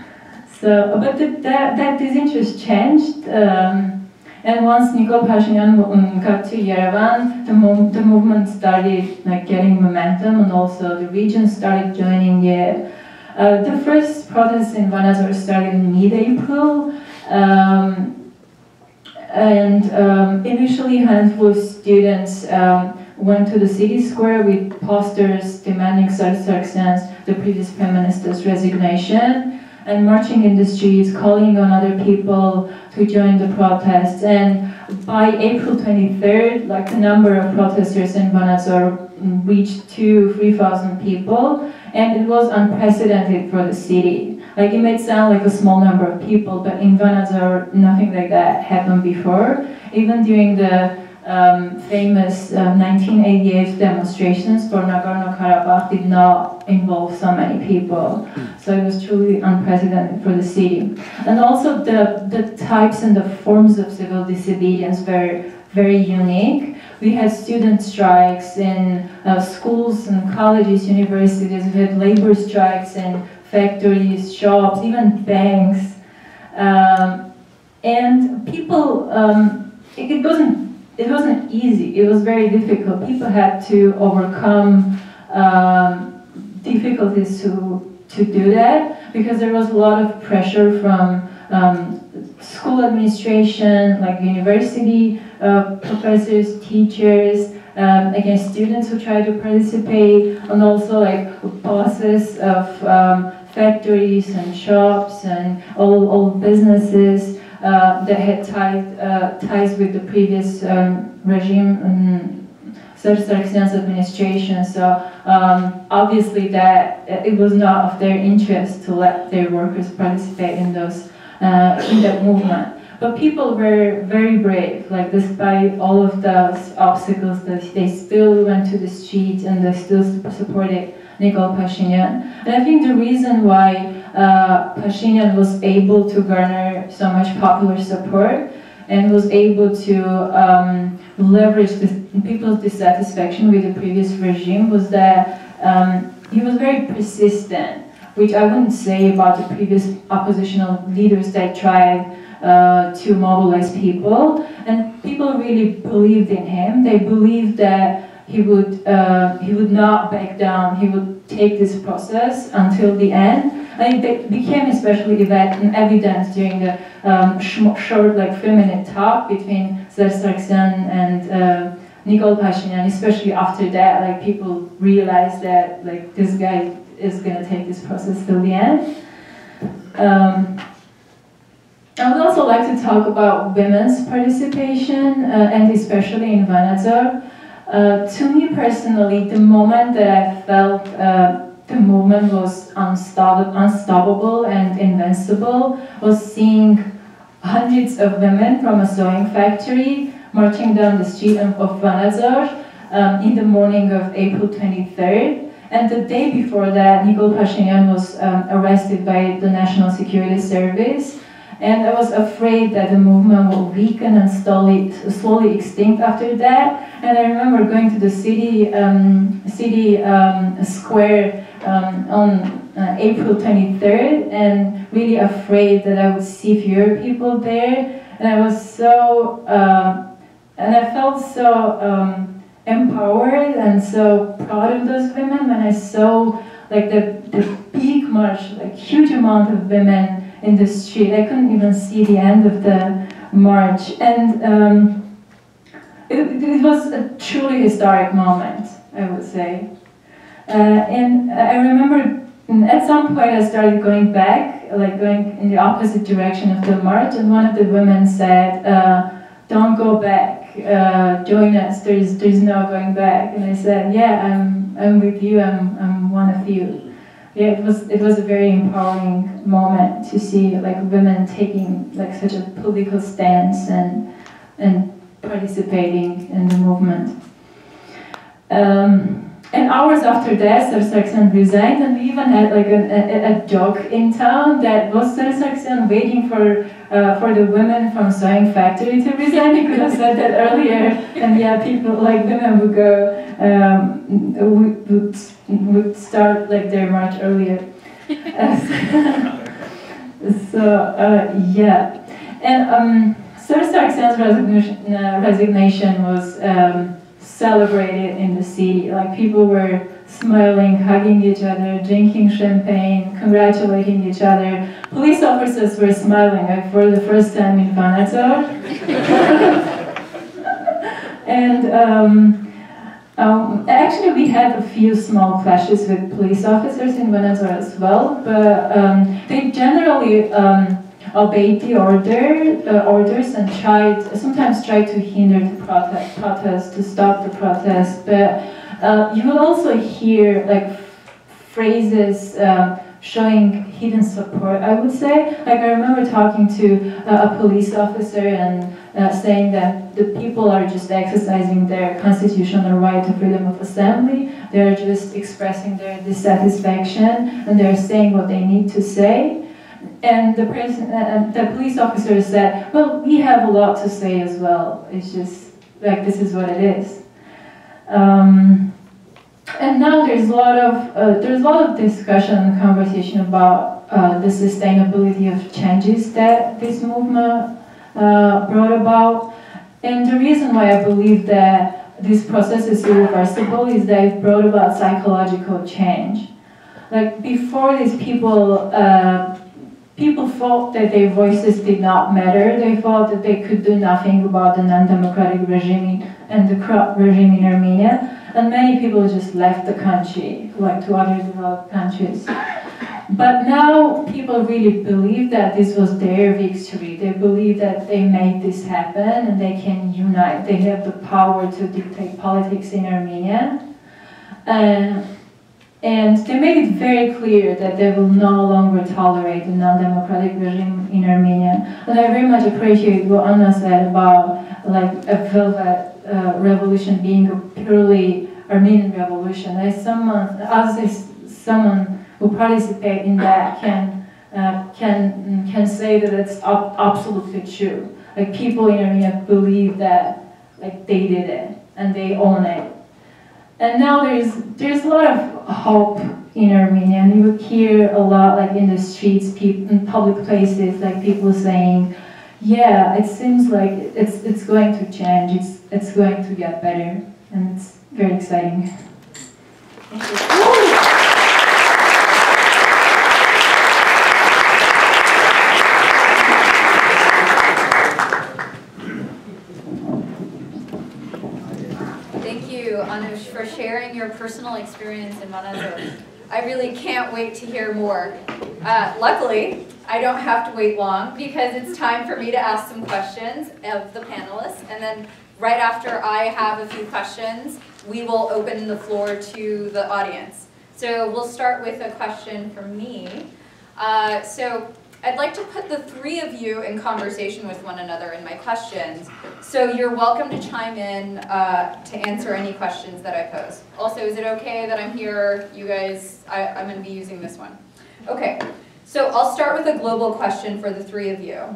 so, but the, that, that disinterest changed. Um, and once Nikol Pashinyan got to Yerevan, the, mo the movement started like getting momentum and also the region started joining it. Uh, the first protests in Vanadzor started in mid-April. Um, and um, initially, handful of students um, went to the city square with posters demanding Sargsyan's, the previous prime minister's resignation, and marching in the streets, calling on other people to join the protests. And by April 23rd, like the number of protesters in Vanadzor reached two, 3,000 people, and it was unprecedented for the city. Like it may sound like a small number of people, but in Vanadzor, nothing like that happened before. Even during the um, famous uh, 1988 demonstrations for Nagorno-Karabakh did not involve so many people. So it was truly unprecedented for the city. And also the, the types and the forms of civil disobedience were very unique. We had student strikes in uh, schools and colleges, universities. We had labor strikes in factories, shops, even banks. Um, and people, um, it, it, wasn't, it wasn't easy. It was very difficult. People had to overcome um, difficulties to, to do that because there was a lot of pressure from um, school administration, like university uh, professors, teachers, um, against students who try to participate, and also like bosses of um, factories and shops and all, all businesses uh, that had tied, uh, ties with the previous um, regime Serge Sargsyan's administration. So um, obviously that it was not of their interest to let their workers participate in those uh, in that movement. But people were very brave, like despite all of those obstacles, that they still went to the streets and they still supported Nikol Pashinyan. And I think the reason why uh, Pashinyan was able to garner so much popular support and was able to um, leverage this, people's dissatisfaction with the previous regime was that um, he was very persistent, which I wouldn't say about the previous oppositional leaders that tried uh, to mobilize people. And people really believed in him. They believed that he would, uh, he would not back down. He would take this process until the end. And it became especially evident during the um, short, like three-minute talk between Sargsyan and uh, Nikol Pashinyan, especially after that, like people realized that like this guy is gonna take this process till the end. Um, I would also like to talk about women's participation, uh, and especially in Vanadzor. Uh, to me personally, the moment that I felt uh, the movement was unstopp unstoppable and invincible was seeing hundreds of women from a sewing factory marching down the street of, of Vanadzor um, in the morning of April 23rd. And the day before that, Nikol Pashinyan was um, arrested by the National Security Service. And I was afraid that the movement will weaken and slowly, slowly extinct after that. And I remember going to the city, um, city um, square um, on uh, April 23rd and really afraid that I would see fewer people there. And I was so, uh, and I felt so um, empowered and so proud of those women when I saw like the, the big march, like huge amount of women in the street. I couldn't even see the end of the march. And um, it, it was a truly historic moment, I would say. Uh, and I remember at some point I started going back, like going in the opposite direction of the march, and one of the women said, uh, don't go back, uh, join us, there's, there's no going back. And I said, yeah, I'm, I'm with you, I'm, I'm one of you. Yeah, it was, it was a very empowering moment to see like women taking like such a political stance and, and participating in the movement. Um, and hours after that, Serzh Sargsyan resigned, and we even had like a, a, joke in town that was Serzh Sargsyan waiting for uh, for the women from sewing factory to resign. He could have said that earlier, and yeah, people like women would go um, would, would start like their march earlier. so uh, yeah, and um, Sargsyan's resignation, uh, resignation was. Um, celebrated in the city. Like people were smiling, hugging each other, drinking champagne, congratulating each other. Police officers were smiling like for the first time in Vanadzor. and um, um, actually, we had a few small clashes with police officers in Vanadzor as well, but um, they generally obeyed the order, uh, orders and tried, sometimes tried to hinder the protest, protest to stop the protest. But uh, you will also hear like phrases uh, showing hidden support, I would say. Like I remember talking to uh, a police officer and uh, saying that the people are just exercising their constitutional right to freedom of assembly. They're just expressing their dissatisfaction and they're saying what they need to say. And the, uh, the police officer said, well, we have a lot to say as well. It's just like this is what it is. Um, and now there's a lot of uh, there's a lot of discussion and conversation about uh, the sustainability of changes that this movement uh, brought about. And the reason why I believe that this process is irreversible is that it brought about psychological change. Like before these people uh, people thought that their voices did not matter. They thought that they could do nothing about the non-democratic regime and the corrupt regime in Armenia. And many people just left the country, like to other developed countries. But now people really believe that this was their victory. They believe that they made this happen and they can unite. They have the power to dictate politics in Armenia. Uh, And they made it very clear that they will no longer tolerate a non-democratic regime in Armenia. And I very much appreciate what Anna said about like a velvet uh, revolution being a purely Armenian revolution. As someone, as someone who participate in that can uh, can can say that it's ab- absolutely true. Like people in Armenia believe that like they did it and they own it. And now there's there's a lot of hope in Armenia, and you hear a lot like in the streets, people in public places, like people saying, "Yeah, it seems like it's it's going to change. It's it's going to get better," and it's very exciting. Thank you, Anush, for sharing your personal experience in Vanadzor. I really can't wait to hear more. Uh, luckily, I don't have to wait long because it's time for me to ask some questions of the panelists. And then right after I have a few questions, we will open the floor to the audience. So we'll start with a question from me. Uh, so I'd like to put the three of you in conversation with one another in my questions. So you're welcome to chime in uh, to answer any questions that I pose. Also, is it okay that I'm here? You guys, I, I'm going to be using this one. Okay, so I'll start with a global question for the three of you.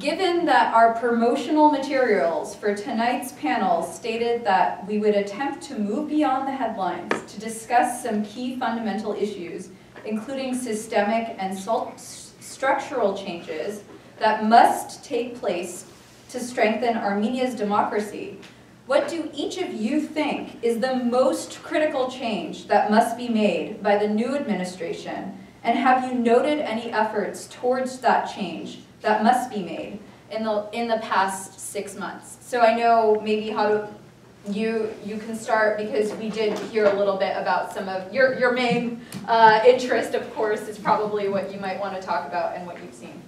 Given that our promotional materials for tonight's panel stated that we would attempt to move beyond the headlines to discuss some key fundamental issues, including systemic and structural changes that must take place to strengthen Armenia's democracy, what do each of you think is the most critical change that must be made by the new administration? And have you noted any efforts towards that change that must be made in the, in the past six months? So I know maybe how to, you, you can start because we did hear a little bit about some of, your, your main uh, interest, of course, is probably what you might want to talk about and what you've seen.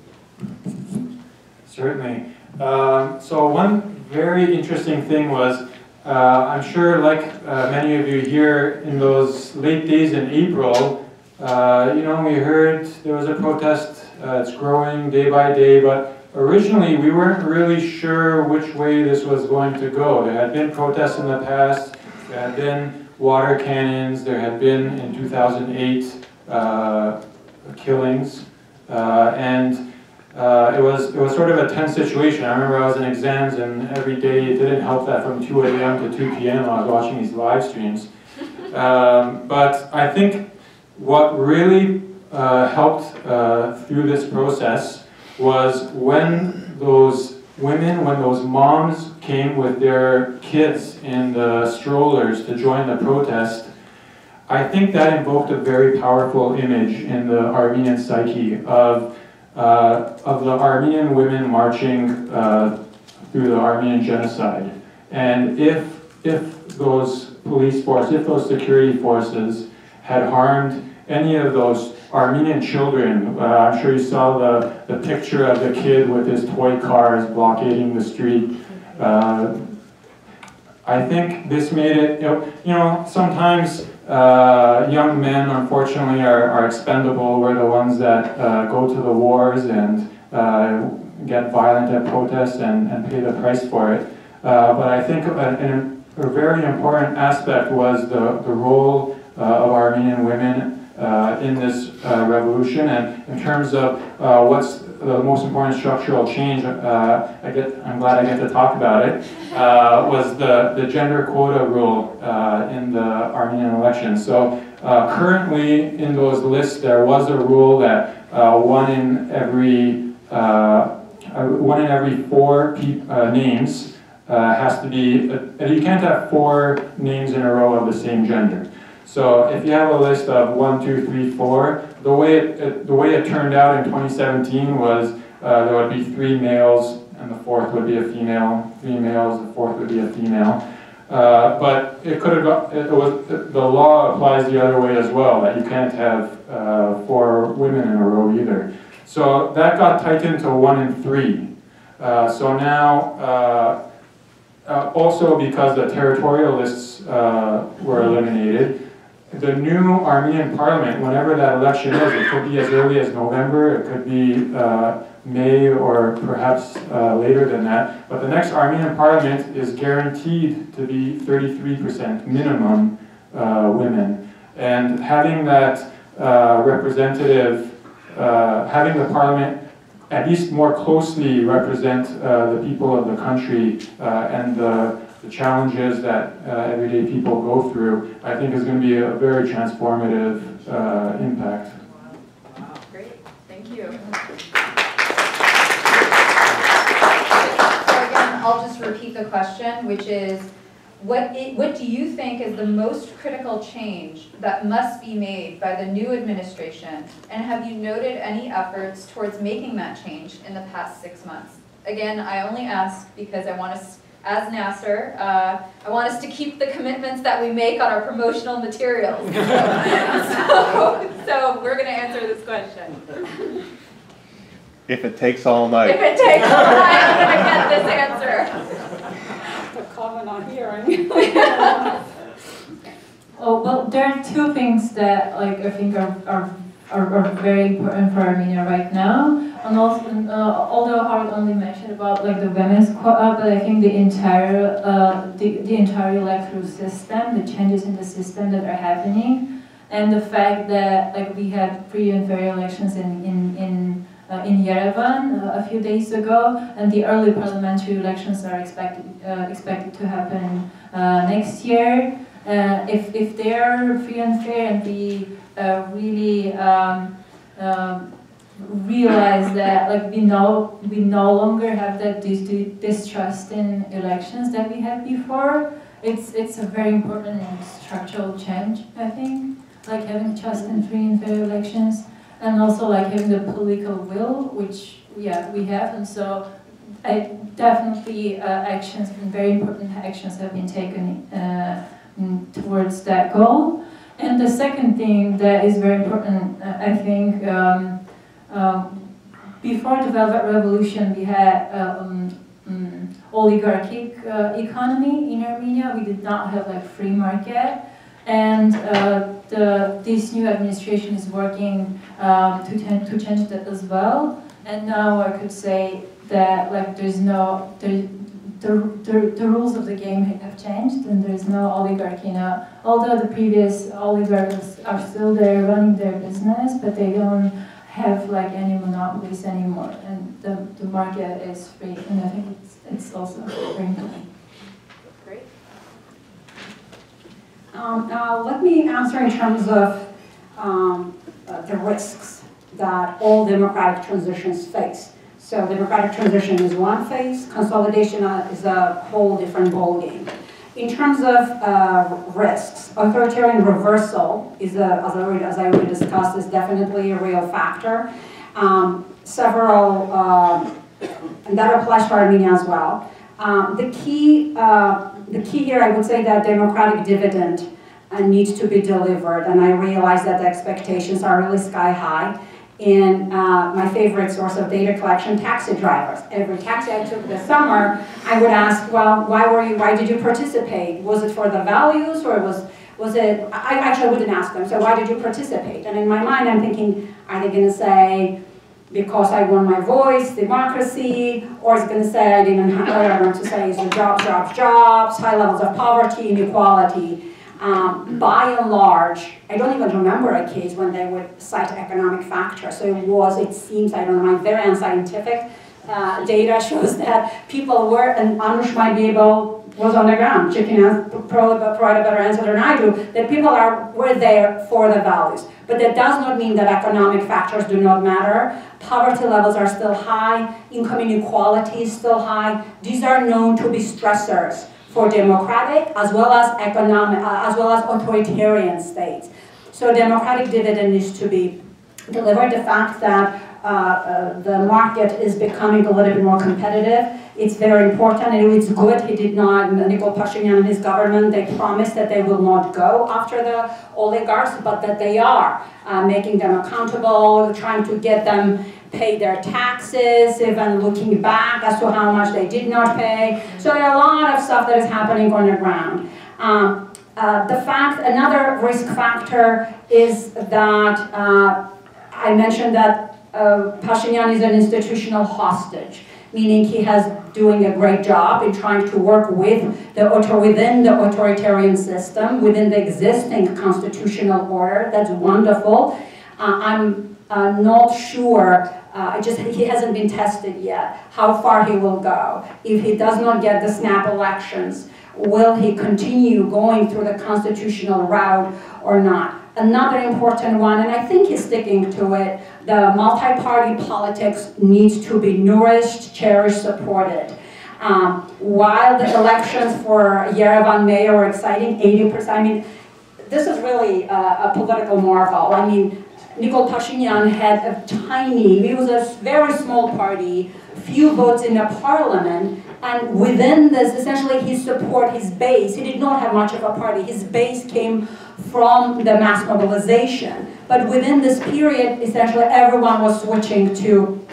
Certainly. Um, so one very interesting thing was, uh, I'm sure like uh, many of you here in those late days in April, uh, you know, we heard there was a protest, uh, it's growing day by day, but originally we weren't really sure which way this was going to go. There had been protests in the past, there had been water cannons, there had been in 2008 uh, killings, uh, and uh, it was it was sort of a tense situation. I remember I was in exams, and every day it didn't help that from 2 a.m. to 2 p.m. I was watching these live streams. Um, but I think what really uh, helped uh, through this process was when those women, when those moms came with their kids in the strollers to join the protest. I think that invoked a very powerful image in the Armenian psyche of uh, of the Armenian women marching uh, through the Armenian genocide. And if, if those police forces, if those security forces had harmed any of those Armenian children, uh, I'm sure you saw the, the picture of the kid with his toy cars blockading the street. Uh, I think this made it, you know, you know sometimes uh, young men, unfortunately, are, are expendable. We're the ones that uh, go to the wars and uh, get violent at protests and, and pay the price for it. Uh, but I think a, a, very important aspect was the, the role of Armenian women uh, in this revolution. And in terms of what's the most important structural change, uh, I get, I'm glad I get to talk about it, uh, was the, the gender quota rule uh, in the Armenian elections. So uh, currently in those lists, there was a rule that uh, one in every uh, one in every four names has to be, you can't have four names in a row of the same gender. So if you have a list of one, two, three, four, the way it, it the way it turned out in 2017 was uh, there would be three males and the fourth would be a female, three males, the fourth would be a female. Uh, but it could have it was, the law applies the other way as well, that you can't have uh, four women in a row either. So that got tightened to one in three. Uh, so now, uh, uh, also because the territorial lists were eliminated, the new Armenian parliament, whenever that election is, it could be as early as November, it could be uh, May or perhaps uh, later than that. But the next Armenian parliament is guaranteed to be 33% minimum uh, women. And having that uh, representative, uh, having the parliament at least more closely represent uh, the people of the country and the, the, challenges that uh, everyday people go through, I think is going to be a very transformative uh, impact. Great. Thank you. So again, I'll just repeat the question, which is, what, it, what do you think is the most critical change that must be made by the new administration? And have you noted any efforts towards making that change in the past six months? Again, I only ask because I want us, as NAASR, uh, I want us to keep the commitments that we make on our promotional materials. so, so, so we're going to answer this question. If it takes all night. If it takes all night, I'm going to get this answer comment on hearing. oh, well, there are two things that like I think are, are, are, are very important for Armenia right now. And also, uh, although Harout only mentioned about like the women's quota, but I think the entire uh, the, the entire electoral system, the changes in the system that are happening, and the fact that like we had free and fair elections in in, in uh, in Yerevan uh, a few days ago, and the early parliamentary elections are expected uh, expected to happen next year. if if they are free and fair, and we really um, um, realize that like we know we no longer have that dis distrust in elections that we had before. It's it's a very important structural change, I think. Like having trust in free and fair elections and also like having the political will, which yeah we have, and so I definitely uh, actions very important actions have been taken uh, towards that goal. And the second thing that is very important, uh, I think, um, um, before the Velvet Revolution, we had um, um, oligarchic uh, economy in Armenia. We did not have like free market. And uh, the, this new administration is working um, to, to change that as well. And now I could say that like there's no, there, the, the, the rules of the game have changed and there's no oligarchy now. Although the previous oligarchs are still there running their business, but they don't have like any monopolies anymore. And the, the market is free and I think it's, it's also very important. Um, uh, let me answer in terms of um, uh, the risks that all democratic transitions face. So democratic transition is one phase, consolidation uh, is a whole different ballgame. In terms of uh, risks, authoritarian reversal is, a, as, I already, as I already discussed, is definitely a real factor. Um, several, um, and that applies to Armenia as well. Um, the key uh, the key here, I would say that democratic dividend uh, needs to be delivered, and I realize that the expectations are really sky high. In uh, my favorite source of data collection, taxi drivers. Every taxi I took this summer, I would ask, well, why were you, why did you participate? Was it for the values or was, was it, I actually wouldn't ask them, so why did you participate? And in my mind, I'm thinking, are they gonna say, because I won my voice, democracy, or it's going to say I didn't have whatever to say is the jobs, jobs, jobs, high levels of poverty, inequality. Um, by and large, I don't even remember a case when they would cite economic factors. So it was, it seems, I don't know, my very unscientific uh, data shows that people were, and Anush might be able, was on the ground, chicken has provide a better answer than I do, that people are, were there for the values. But that does not mean that economic factors do not matter. Poverty levels are still high, income inequality is still high. These are known to be stressors for democratic as well as economic, uh, as well as authoritarian states. So democratic dividend needs to be delivered. The fact that uh, uh, the market is becoming a little bit more competitive. It's very important and it's good he did not, Nikol Pashinyan and his government, they promised that they will not go after the oligarchs, but that they are uh, making them accountable, trying to get them pay their taxes, even looking back as to how much they did not pay. So there are a lot of stuff that is happening on the ground. Um, uh, the fact, another risk factor is that uh, I mentioned that uh, Pashinyan is an institutional hostage, meaning he has doing a great job in trying to work with the author within the authoritarian system, within the existing constitutional order. That's wonderful. Uh, I'm uh, not sure uh, just he hasn't been tested yet. How far he will go? If he does not get the snap elections, will he continue going through the constitutional route or not? Another important one, and I think he's sticking to it, the multi-party politics needs to be nourished, cherished, supported. Um, while the elections for Yerevan mayor are exciting, 80%, I mean, this is really a, a political marvel. I mean, Nikol Pashinyan had a tiny, it was a very small party, few votes in the parliament, and within this, essentially his support, his base, he did not have much of a party. His base came from the mass mobilization. But within this period, essentially everyone was switching to,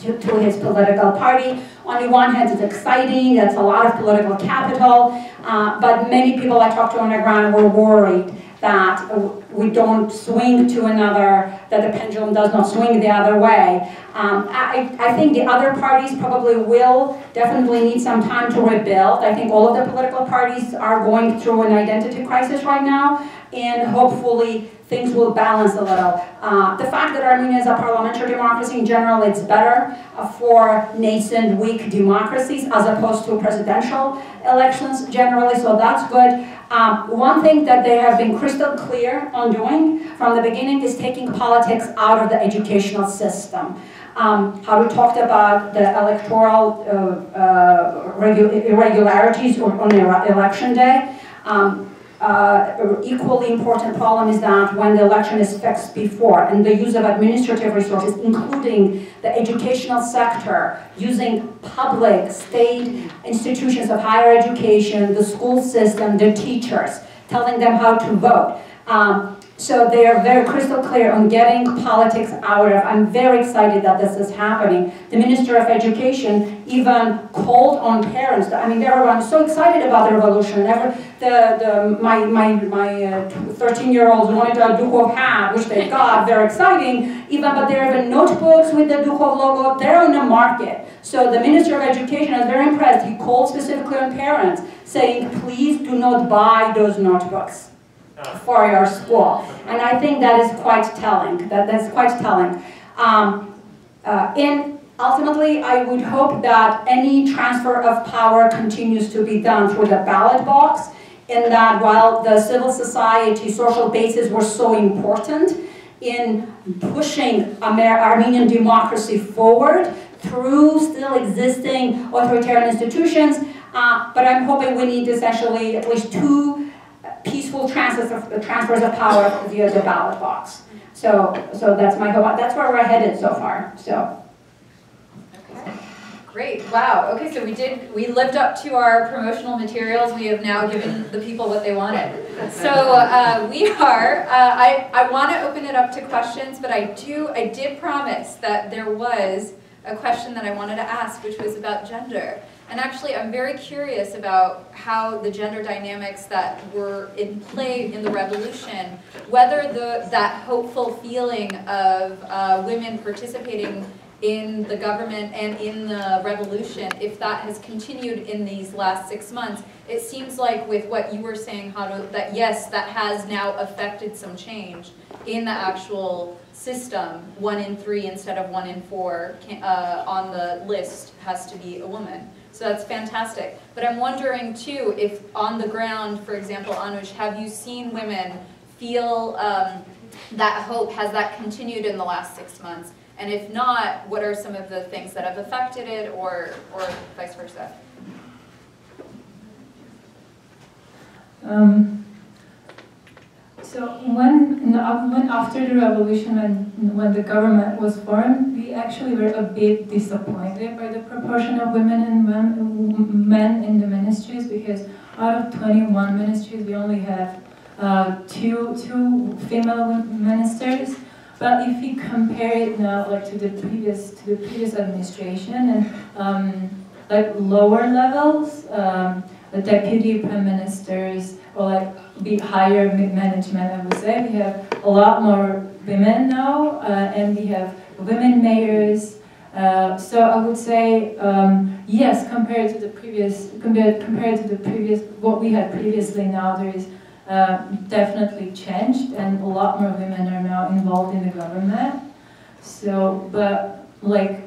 to, to his political party. On the one hand, it's exciting, that's a lot of political capital, uh, but many people I talked to on the ground were worried that we don't swing to another, that the pendulum does not swing the other way. Um, I, I think the other parties probably will definitely need some time to rebuild. I think all of the political parties are going through an identity crisis right now, and hopefully things will balance a little. Uh, the fact that Armenia is a parliamentary democracy in general, it's better uh, for nascent, weak democracies as opposed to presidential elections generally, so that's good. Um, one thing that they have been crystal clear on doing from the beginning is taking politics out of the educational system. Um, how we talked about the electoral uh, uh, irregularities on election day. Um, uh, equally important problem is that when the election is fixed before and the use of administrative resources, including the educational sector, using public, state institutions of higher education, the school system, the teachers, telling them how to vote. Um, so they are very crystal clear on getting politics out of. I'm very excited that this is happening. The Minister of Education even called on parents. I mean, everyone's so excited about the revolution. Ever, the, the, my my, my 13-year-olds uh, wanted a Dukhov hat, which they got. Very exciting. Even, but there are even notebooks with the Dukhov logo. They're on the market. So the Minister of Education is very impressed. He called specifically on parents, saying, please do not buy those notebooks for your school. And I think that is quite telling. That, that's quite telling. Um, uh, and ultimately, I would hope that any transfer of power continues to be done through the ballot box, in that while the civil society social bases were so important in pushing Amer Armenian democracy forward through still existing authoritarian institutions, uh, but I'm hoping we need essentially at least two peaceful transfers of, transfers of power via the ballot box. So, so that's my hope. That's where we're headed so far. So. Great, wow, okay, so we did, we lived up to our promotional materials, we have now given the people what they wanted. So uh, we are, uh, I, I want to open it up to questions, but I do, I did promise that there was a question that I wanted to ask, which was about gender. And actually, I'm very curious about how the gender dynamics that were in play in the revolution, whether the, that hopeful feeling of uh, women participating in the government and in the revolution, if that has continued in these last six months, it seems like with what you were saying, Haru, that yes, that has now affected some change in the actual system. One in three instead of one in four can, uh, on the list has to be a woman. So that's fantastic. But I'm wondering too, if on the ground, for example, Anush, have you seen women feel um, that hope? Has that continued in the last six months? And if not, what are some of the things that have affected it or, or vice versa? Um, so when, when after the revolution, when, when the government was formed, we actually were a bit disappointed by the proportion of women and men, men in the ministries because out of 21 ministries, we only have uh, two, two female ministers. But if you compare it now, like to the previous to the previous administration and um, like lower levels, um, the deputy prime ministers or like be higher ma- management, I would say. We have a lot more women now, uh, and we have women mayors. Uh, so I would say um, yes, compared to the previous, compared compared to the previous, what we had previously. Now there is uh, definitely changed, and a lot more women are now involved in the government. So, but like,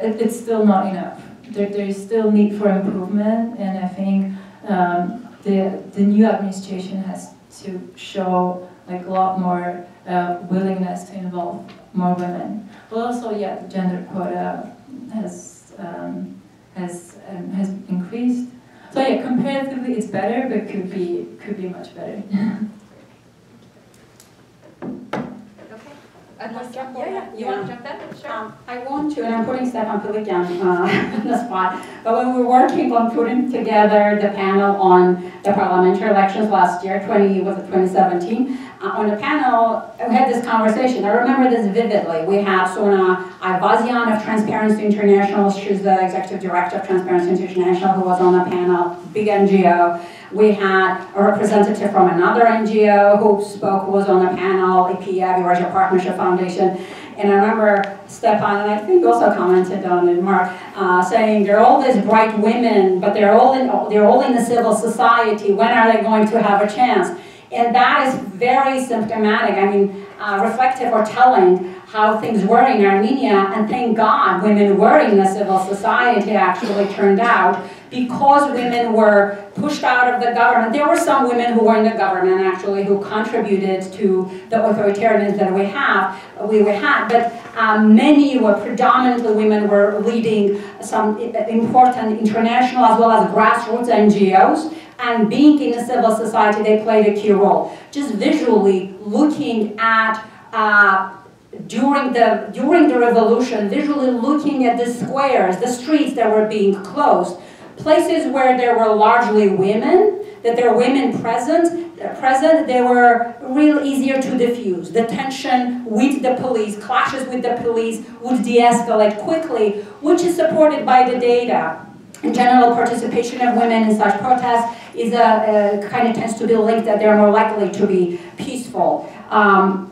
it, it's still not enough. There, there is still need for improvement, and I think um, the the new administration has to show like a lot more uh, willingness to involve more women. But also, yeah, the gender quota has um, has um, has increased. So yeah, comparatively it's better, but could be could be much better. Okay. Unless, yeah, yeah, you want to jump in? Sure. Um, I want to, and I'm putting Stefan Pilikian uh, on the spot, but when we were working on putting together the panel on the parliamentary elections last year, 20, was it 2017, uh, on the panel, we had this conversation. I remember this vividly. We had Sona Ayvazian of Transparency International. She's the executive director of Transparency International who was on the panel, big NGO. We had a representative from another NGO who spoke, who was on the panel, EPA, Eurasia Partnership Foundation. And I remember Stefan, and I think also commented on it, Mark, uh, saying they're all these bright women, but they're all in they're all in the civil society. When are they going to have a chance? And that is very symptomatic. I mean, uh, reflective or telling how things were in Armenia. And thank God, women were in the civil society. Actually, turned out because women were pushed out of the government. There were some women who were in the government actually who contributed to the authoritarianism that we have, we had, but um, many were predominantly women were leading some important international as well as grassroots NGOs. And being in the civil society, they played a key role. Just visually looking at uh, during the during the revolution, visually looking at the squares, the streets that were being closed, places where there were largely women, that there were women present, present, they were real easier to diffuse. The tension with the police, clashes with the police would de-escalate quickly, which is supported by the data. General, participation of women in such protests is a, a kind of tends to be linked that they're more likely to be peaceful. Um,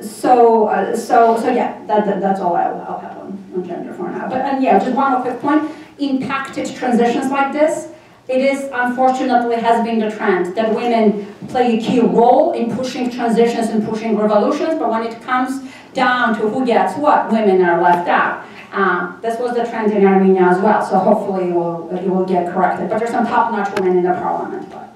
so, uh, so, so yeah, that, that, that's all I'll, I'll have on, on gender for now. But and yeah, just one quick point impacted transitions like this, it is unfortunately has been the trend that women play a key role in pushing transitions and pushing revolutions, but when it comes down to who gets what, women are left out. Uh, this was the trend in Armenia as well, so hopefully it will, it will get corrected. But there's some top-notch women in the parliament. But.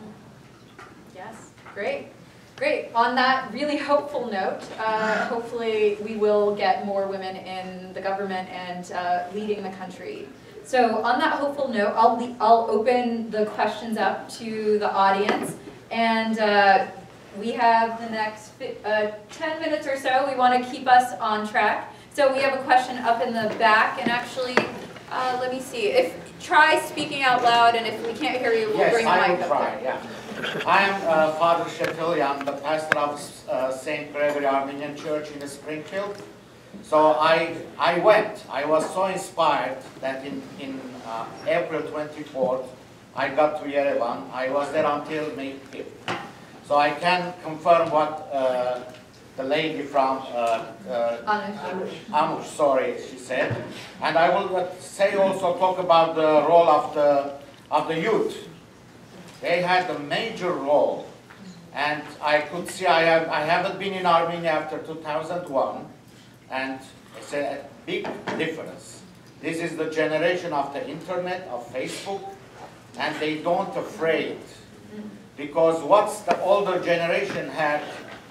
Yes, great. Great. On that really hopeful note, uh, hopefully we will get more women in the government and uh, leading the country. So on that hopeful note, I'll, I'll open the questions up to the audience. And uh, we have the next uh, 10 minutes or so. We want to keep us on track. So we have a question up in the back. And actually, uh, let me see. If Try speaking out loud, and if we can't hear you, we'll yes, bring mic. Yes, I will try, yeah. I am uh, Father Shetilian, the pastor of uh, St. Gregory Armenian Church in Springfield. So I, I went. I was so inspired that in, in uh, April 24th, I got to Yerevan. I was there until May 5th. So I can confirm what uh, the lady from uh, uh, Amush, sorry, she said. And I will uh, say also talk about the role of the, of the youth. They had a major role. And I could see, I, have, I haven't been in Armenia after 2001, and it's a big difference. This is the generation of the internet, of Facebook, and they don't afraid. Because what's the older generation had,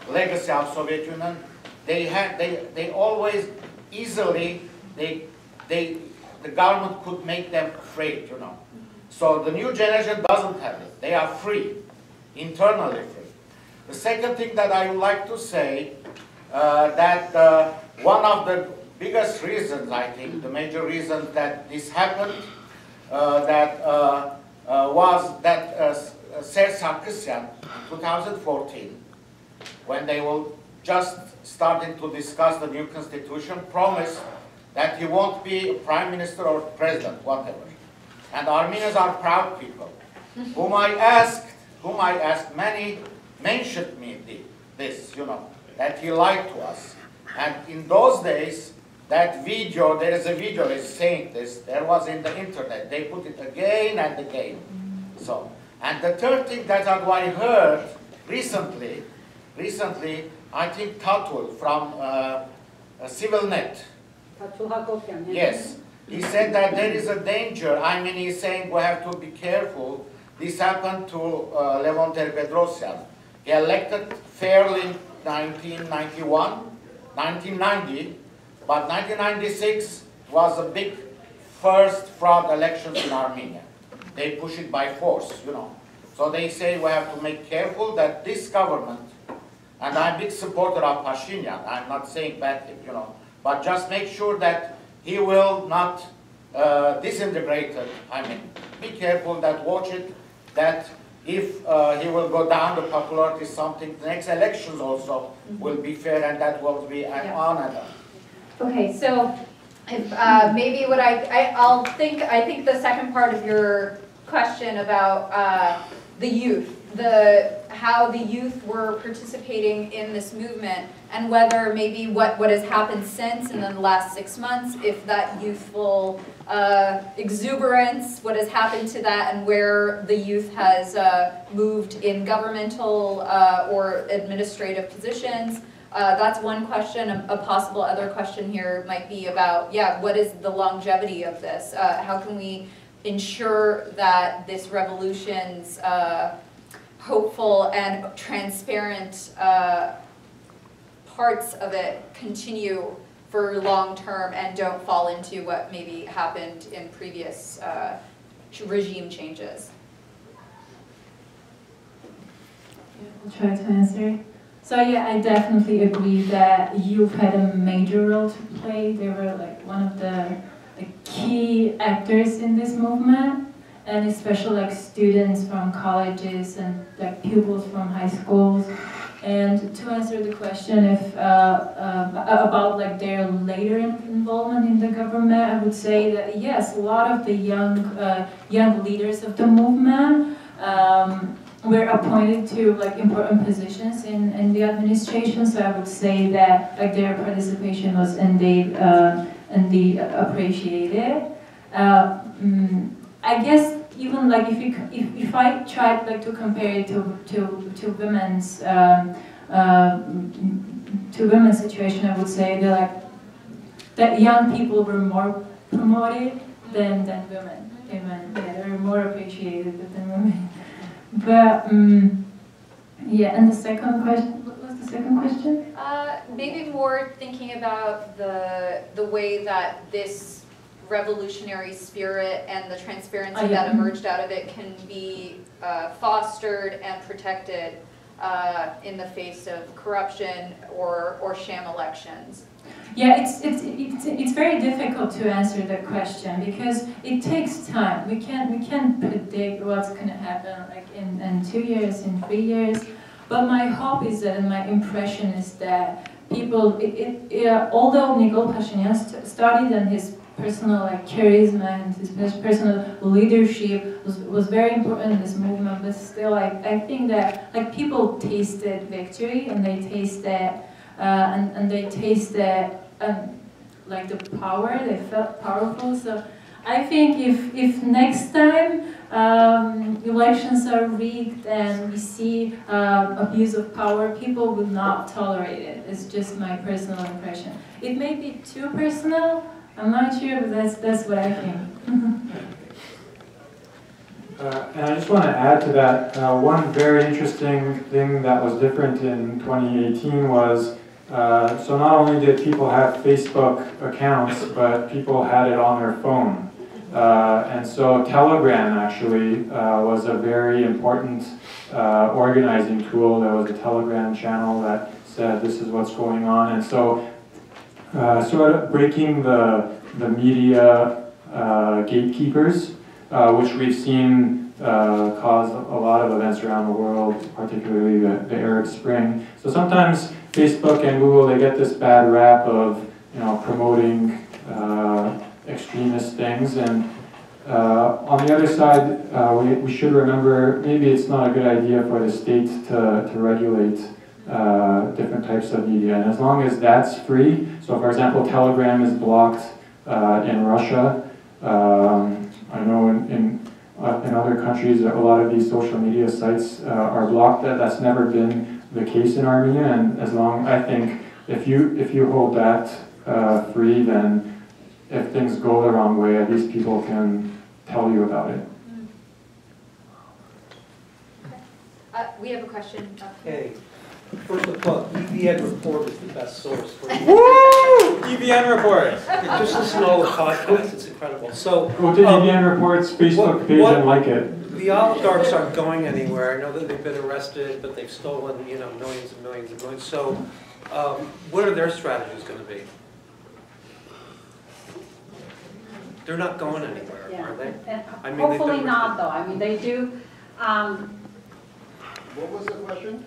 legacy of Soviet Union, they had, they, they always easily, they, they, the government could make them afraid, you know. So the new generation doesn't have it. They are free, internally free. The second thing that I would like to say, uh, that uh, one of the biggest reasons, I think, the major reason that this happened, uh, that uh, uh, was that uh, Serge Sarkisian, in 2014, when they were just starting to discuss the new constitution, promised that he won't be prime minister or president, whatever. And Armenians are proud people, whom I asked, whom I asked many mentioned me this, you know, that he lied to us. And in those days, that video, there is a video is saying this, there was in the internet. They put it again and again. So, and the third thing that I heard recently, recently, I think Tatul from uh, CivilNet. Tatul Hagopian, Yes. He said that there is a danger. I mean, he's saying we have to be careful. This happened to uh, Levon Ter-Petrosyan. He elected fairly in 1991, 1990, but 1996 was a big first fraud elections in Armenia. They push it by force, you know. So they say we have to make careful that this government, and I'm a big supporter of Pashinyan, I'm not saying bad you know, but just make sure that he will not uh, disintegrate. I mean, be careful that watch it, that if uh, he will go down the popularity something, the next elections also will be fair and that will be an Yeah. honor. Okay, so if, uh, maybe what I, I, I'll think, I think the second part of your question about, uh, the youth, the, how the youth were participating in this movement and whether maybe what, what has happened since in the last six months, if that youthful, uh, exuberance, what has happened to that and where the youth has, uh, moved in governmental, uh, or administrative positions, uh, that's one question. A, a possible other question here might be about, yeah, what is the longevity of this? Uh, how can we ensure that this revolution's uh, hopeful and transparent parts of it continue for long term and don't fall into what maybe happened in previous uh, regime changes? I'll try to answer. So yeah, I definitely agree that you've had a major role to play. They were like one of the like, key actors in this movement, and especially like students from colleges and like pupils from high schools. And to answer the question if uh, uh, about like their later involvement in the government, I would say that yes, a lot of the young uh, young leaders of the movement. Um, were appointed to like important positions in, in the administration, so I would say that like their participation was indeed uh, indeed appreciated. Uh, mm, I guess even like if you if, if I tried like to compare it to to to women's uh, to women's situation, I would say that like that young people were more promoted than than women. Women, yeah, they were more appreciated than women. But um, yeah, and the second question, what was the second question? Uh, maybe more thinking about the the way that this revolutionary spirit and the transparency that emerged out of it can be uh, fostered and protected uh, in the face of corruption or or sham elections. Yeah, it's, it's, it's, it's very difficult to answer that question because it takes time. We can't, we can't predict what's going to happen like in, in two years, in three years. But my hope is that, and my impression is that people, it, it, yeah, although Nikol Pashinyan st- started and his personal like charisma and his personal leadership was, was very important in this movement, but still, like, I think that like people tasted victory and they tasted uh, and, and they tasted um, like the power, they felt powerful. So I think if, if next time um, elections are rigged and we see um, abuse of power, people will not tolerate it. It's just my personal impression. It may be too personal, I'm not sure, but that's, that's what I think. Uh, and I just want to add to that, uh, one very interesting thing that was different in 2018 was, uh, so not only did people have Facebook accounts, but people had it on their phone. Uh, and so Telegram actually uh, was a very important uh, organizing tool. There was a Telegram channel that said this is what's going on. And so sort of breaking the, the media uh, gatekeepers uh, which we've seen uh, cause a lot of events around the world, particularly the, the Arab Spring. So sometimes Facebook and Google they get this bad rap of you know promoting uh, extremist things, and Uh, on the other side, uh, we, we should remember maybe it's not a good idea for the state to, to regulate uh, different types of media. And as long as that's free, so for example, Telegram is blocked uh, in Russia. Um, I know in, in, uh, in other countries, a lot of these social media sites uh, are blocked. That, that's never been the case in Armenia. And as long, I think, if you, if you hold that uh, free, then if things go the wrong way, at least people can tell you about it. Uh, we have a question. up here. Hey, first of all, EVN report is the best source for. Woo! EVN report. Just listen to all the podcasts, it's incredible. So, Go to Um, EVN reports Facebook what- page what- and like it. the oligarchs aren't going anywhere. I know that they've been arrested, but they've stolen, you know, millions and millions and millions. So, um, what are their strategies gonna be? They're not going anywhere, Yeah. are they? And I mean, Hopefully don't- not, though. I mean, they do, um, What was the question?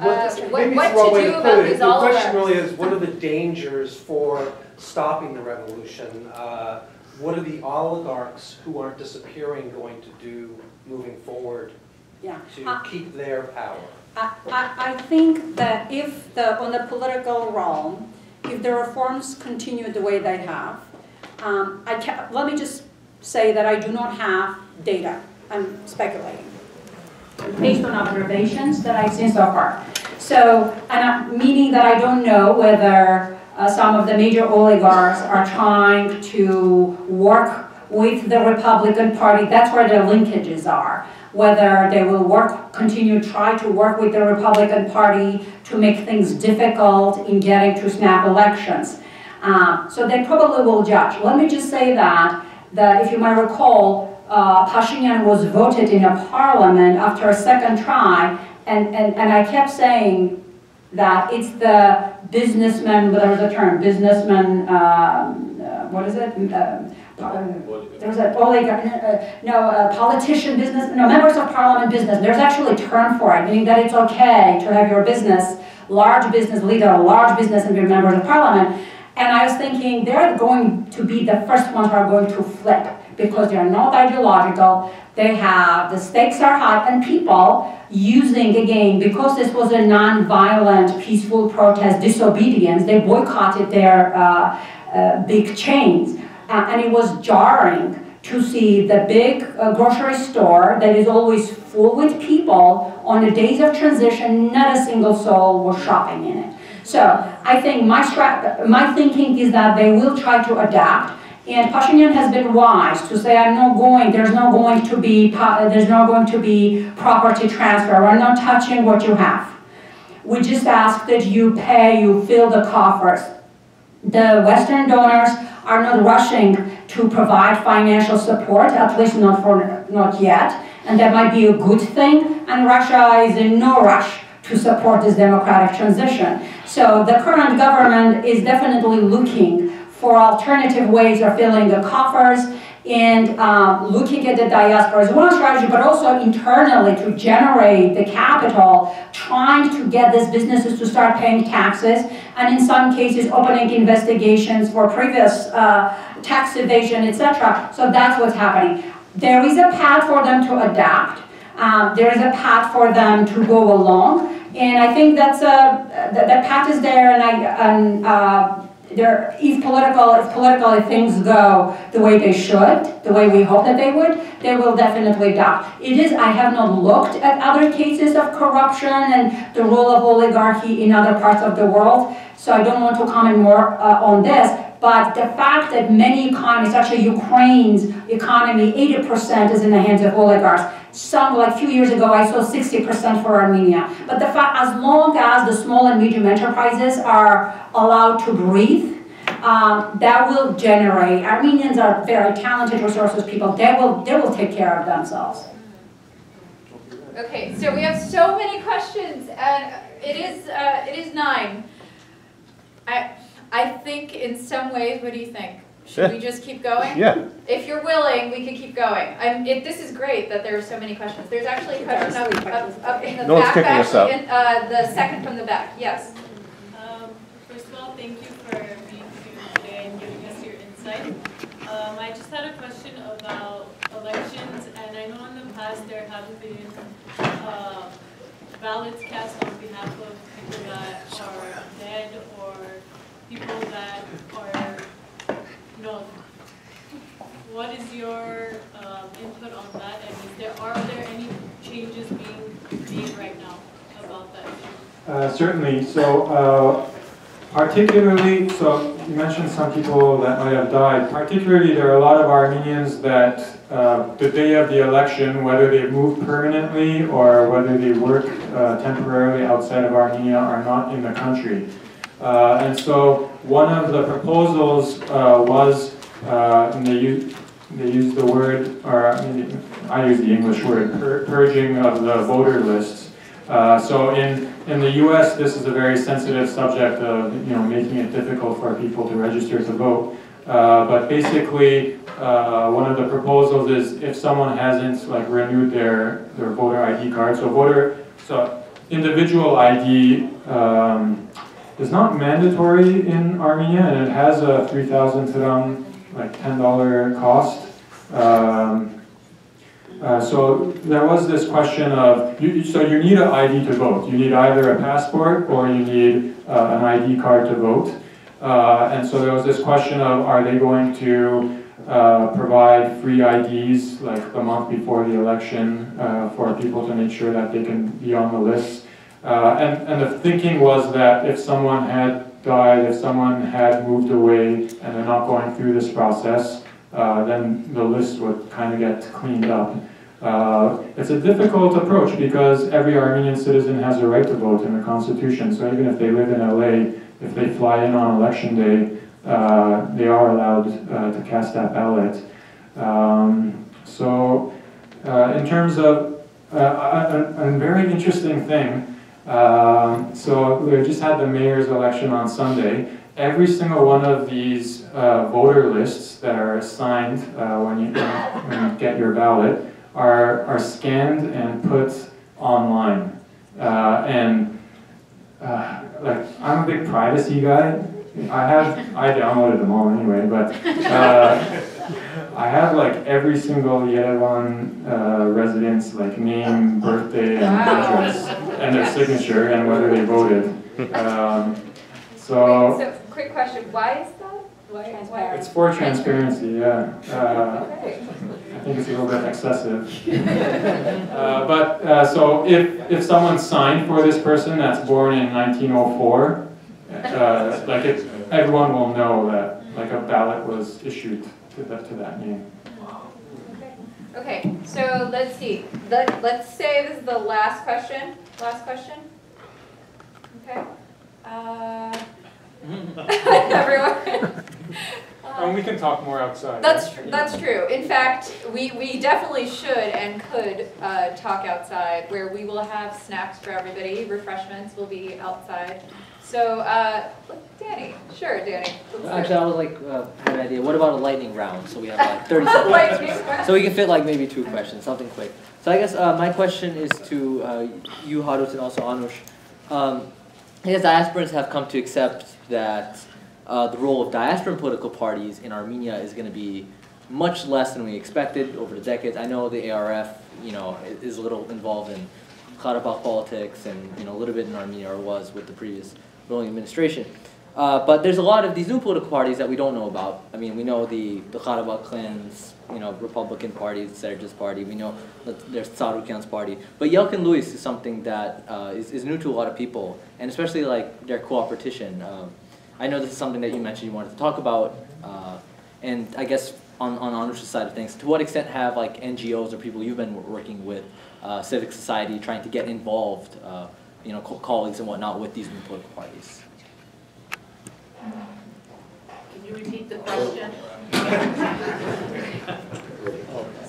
Uh, What- what- maybe what wrong to way do put about these The question really is, what are the dangers for stopping the revolution? Uh, What are the oligarchs who aren't disappearing going to do moving forward yeah. to keep their power? I, I, I think that if the, on the political realm, if the reforms continue the way they have, um, I can, let me just say that I do not have data, I'm speculating. Based on observations that I've seen so far. So, and meaning that I don't know whether uh, some of the major oligarchs are trying to work with the Republican Party, that's where their linkages are. Whether they will work, continue, try to work with the Republican Party to make things difficult in getting to snap elections. Uh, so they probably will judge. Let me just say that, that if you might recall, uh, Pashinyan was voted in a parliament after a second try, and, and, and I kept saying that it's the businessman, there's a term, businessman, um, uh, what is it? Um, there's an oligarch, uh, no, politician business, no, members of parliament business. There's actually a term for it, meaning that it's okay to have your business, large business leader, a large business and be members of parliament. And I was thinking they're going to be the first ones who are going to flip because they're not ideological. They have, the stakes are high and people using again, because this was a non-violent, peaceful protest, disobedience, they boycotted their uh, uh, big chains. Uh, and it was jarring to see the big uh, grocery store that is always full with people on the days of transition, not a single soul was shopping in it. So I think my, my thinking is that they will try to adapt. And Pashinyan has been wise to say, I'm not going, there's not going to be, there's not going to be property transfer. We're not touching what you have. We just ask that you pay, you fill the coffers. The Western donors are not rushing to provide financial support, at least not for, not yet. And that might be a good thing. And Russia is in no rush to support this democratic transition. So the current government is definitely looking for alternative ways of filling the coffers and uh, looking at the diaspora as one strategy, but also internally to generate the capital, trying to get these businesses to start paying taxes, and in some cases opening investigations for previous uh, tax evasion, etc. So that's what's happening. There is a path for them to adapt. Um, there is a path for them to go along, and I think that's a that, that path is there, and I and. Uh, there, if political, if political if things go the way they should, the way we hope that they would, they will definitely adopt. It is, I have not looked at other cases of corruption and the role of oligarchy in other parts of the world, so I don't want to comment more uh, on this, but the fact that many economies, actually Ukraine's economy, 80% is in the hands of oligarchs. Some, like a few years ago, I saw 60% for Armenia. But the fact, as long as the small and medium enterprises are allowed to breathe, um, that will generate, Armenians are very talented, resources people, they will, they will take care of themselves. Okay, so we have so many questions, and it is, uh, it is nine. I, I think in some ways, what do you think? Should we just keep going? Yeah. If you're willing, we could keep going. I'm, it, this is great that there are so many questions. There's actually a question up, up, up in the No one's back, kicking us actually, in, uh, the second from the back, yes. Um, First of all, thank you for being here today and giving us your insight. Um, I just had a question about elections, and I know in the past there have been, uh, ballots cast on behalf of people that are dead or people that are. What is your, um, input on that, and is there, are there any changes being made right now about that? Uh, Certainly, so uh, particularly, so you mentioned some people that might have died. Particularly, there are a lot of Armenians that uh, the day of the election, whether they moved permanently or whether they work uh, temporarily outside of Armenia, are not in the country. Uh, And so one of the proposals uh, was, uh, and they use, they the word, or maybe I use the English word, pur- purging of the voter lists. Uh, So in, in the US, this is a very sensitive subject of, you know, making it difficult for people to register to vote. Uh, But basically, uh, one of the proposals is if someone hasn't like renewed their, their voter ID card, so voter, so individual ID um, is not mandatory in Armenia, and it has a 3,000 dram, like $10 cost. Um, uh, So there was this question of, you- so you need an ID to vote. You need either a passport or you need uh, an ID card to vote. Uh, And so there was this question of, are they going to uh, provide free IDs like the month before the election uh, for people to make sure that they can be on the list? Uh, And, and the thinking was that if someone had died, if someone had moved away and they're not going through this process, uh, then the list would kind of get cleaned up. Uh, It's a difficult approach because every Armenian citizen has a right to vote in the constitution. So even if they live in LA, if they fly in on election day, uh, they are allowed uh, to cast that ballot. Um, So uh, in terms of, uh, a, a a very interesting thing, um, so we just had the mayor's election on Sunday. Every single one of these uh, voter lists that are assigned uh, when, you, when you get your ballot are, are scanned and put online. Uh, and uh, like I'm a big privacy guy. I have I downloaded them all anyway, but uh, I have like every single Yerevan uh, resident's like name, birthday, and address, and their signature, and whether they voted. Um, so So, quick question, why is that? Why, why? it's for transparency, yeah. Uh, Okay. I think it's a little bit excessive. Uh, But, uh, so if, if someone signed for this person that's born in 1904, uh, like it, everyone will know that, like a ballot was issued to that, to that name. Okay, so let's see, let, let's say this is the last question, last question? Okay, uh, everyone? And we can talk more outside. That's, tr- that's true. In fact, we, we definitely should and could uh, talk outside, where we will have snacks for everybody, refreshments will be outside. So, uh, Danny, sure, Danny. let's. Actually, I was like, uh, had an idea. What about a lightning round? So we have like 30 seconds. Lightning round. So we can fit like maybe two questions, something quick. So I guess uh, my question is to uh, you, Harout, and also Anush. Um, I guess diasporans have come to accept that uh, the role of diasporan political parties in Armenia is going to be much less than we expected over the decades. I know the ARF, you know, is a little involved in Karabakh politics and you know a little bit in Armenia or was with the previous ruling administration. Uh, but there's a lot of these new political parties that we don't know about. I mean, we know the, the Karabakh clans, you know, Republican Party, Serge's party. We know that there's Tsarukyan's party. But Yelkin Lewis is something that uh, is, is new to a lot of people, and especially like their cooperation. Um, I know this is something that you mentioned you wanted to talk about, uh, and I guess on, on Anush's side of things, to what extent have like NGOs or people you've been working with, uh, civic society, trying to get involved, uh, you know, co- colleagues and whatnot with these new political parties? Can you repeat the question?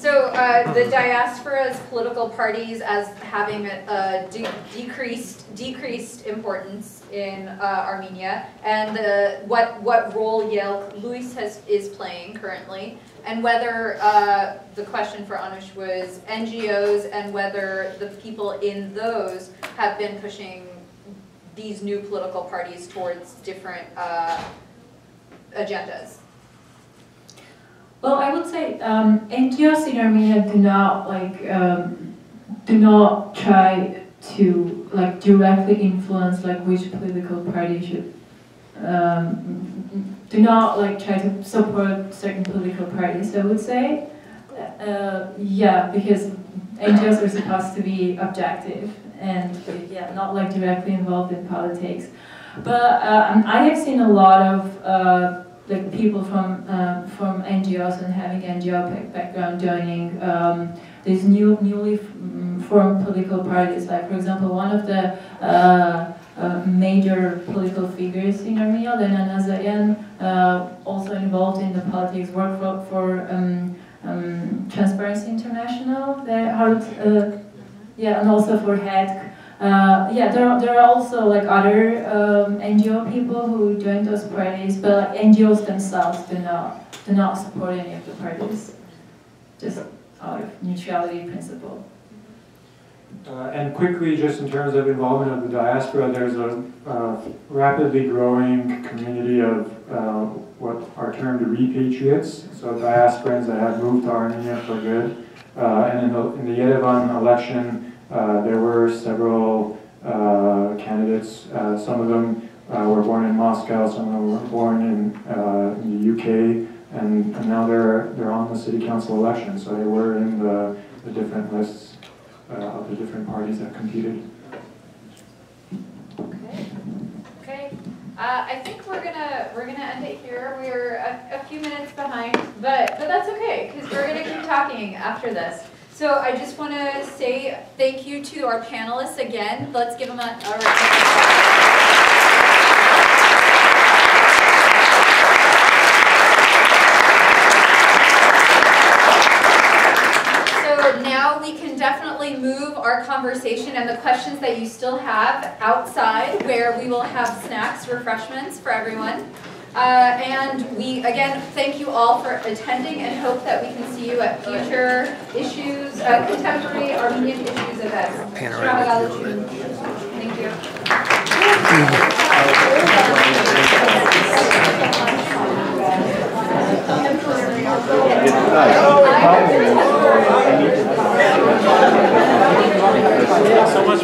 So uh, the diaspora's political parties as having a, de- decreased decreased importance in uh, Armenia, and the, what what role Yale Luis has is playing currently, and whether uh, the question for Anush was NGOs and whether the people in those have been pushing these new political parties towards different uh, agendas. Would say um, NGOs in Armenia do not like um, do not try to like directly influence like which political party should um, do not like try to support certain political parties. I would say, uh, yeah, because NGOs are supposed to be objective and yeah, not like directly involved in politics. But uh, I have seen a lot of uh, like people from um, from NGOs and having NGO background joining um, these new newly mm, formed political parties. Like for example, one of the uh, uh, major political figures in Armenia, Lena Nazaryan, uh, also involved in the politics, work for, for um, um, Transparency International, the uh, yeah, and also for HEDC. Uh, yeah, there are, there are also like other um, NGO people who join those parties, but like, NGOs themselves do not do not support any of the parties, just out of neutrality principle. Uh, and quickly, just in terms of involvement of the diaspora, there's a uh, rapidly growing community of uh, what are termed repatriates, so diasporans that have moved to Armenia for good. Uh, and in the, in the Yerevan election, there were several uh, candidates. some of them were born in Moscow, some of them were born in, in the UK, and, and now they're, they're on the city council election, so they were in the, the different lists uh, of the different parties that competed. Okay. Okay. Uh, I think we're gonna we're gonna end it here. We're a, a few minutes behind, but but that's okay because we're gonna keep talking after this. So I just want to say thank you to our panelists again. Let's give them a, a we can definitely move our conversation and the questions that you still have outside where we will have snacks, refreshments for everyone. Uh, and we, again, thank you all for attending and hope that we can see you at future issues, uh, contemporary Armenian issues events. Panoramic. Thank you. So much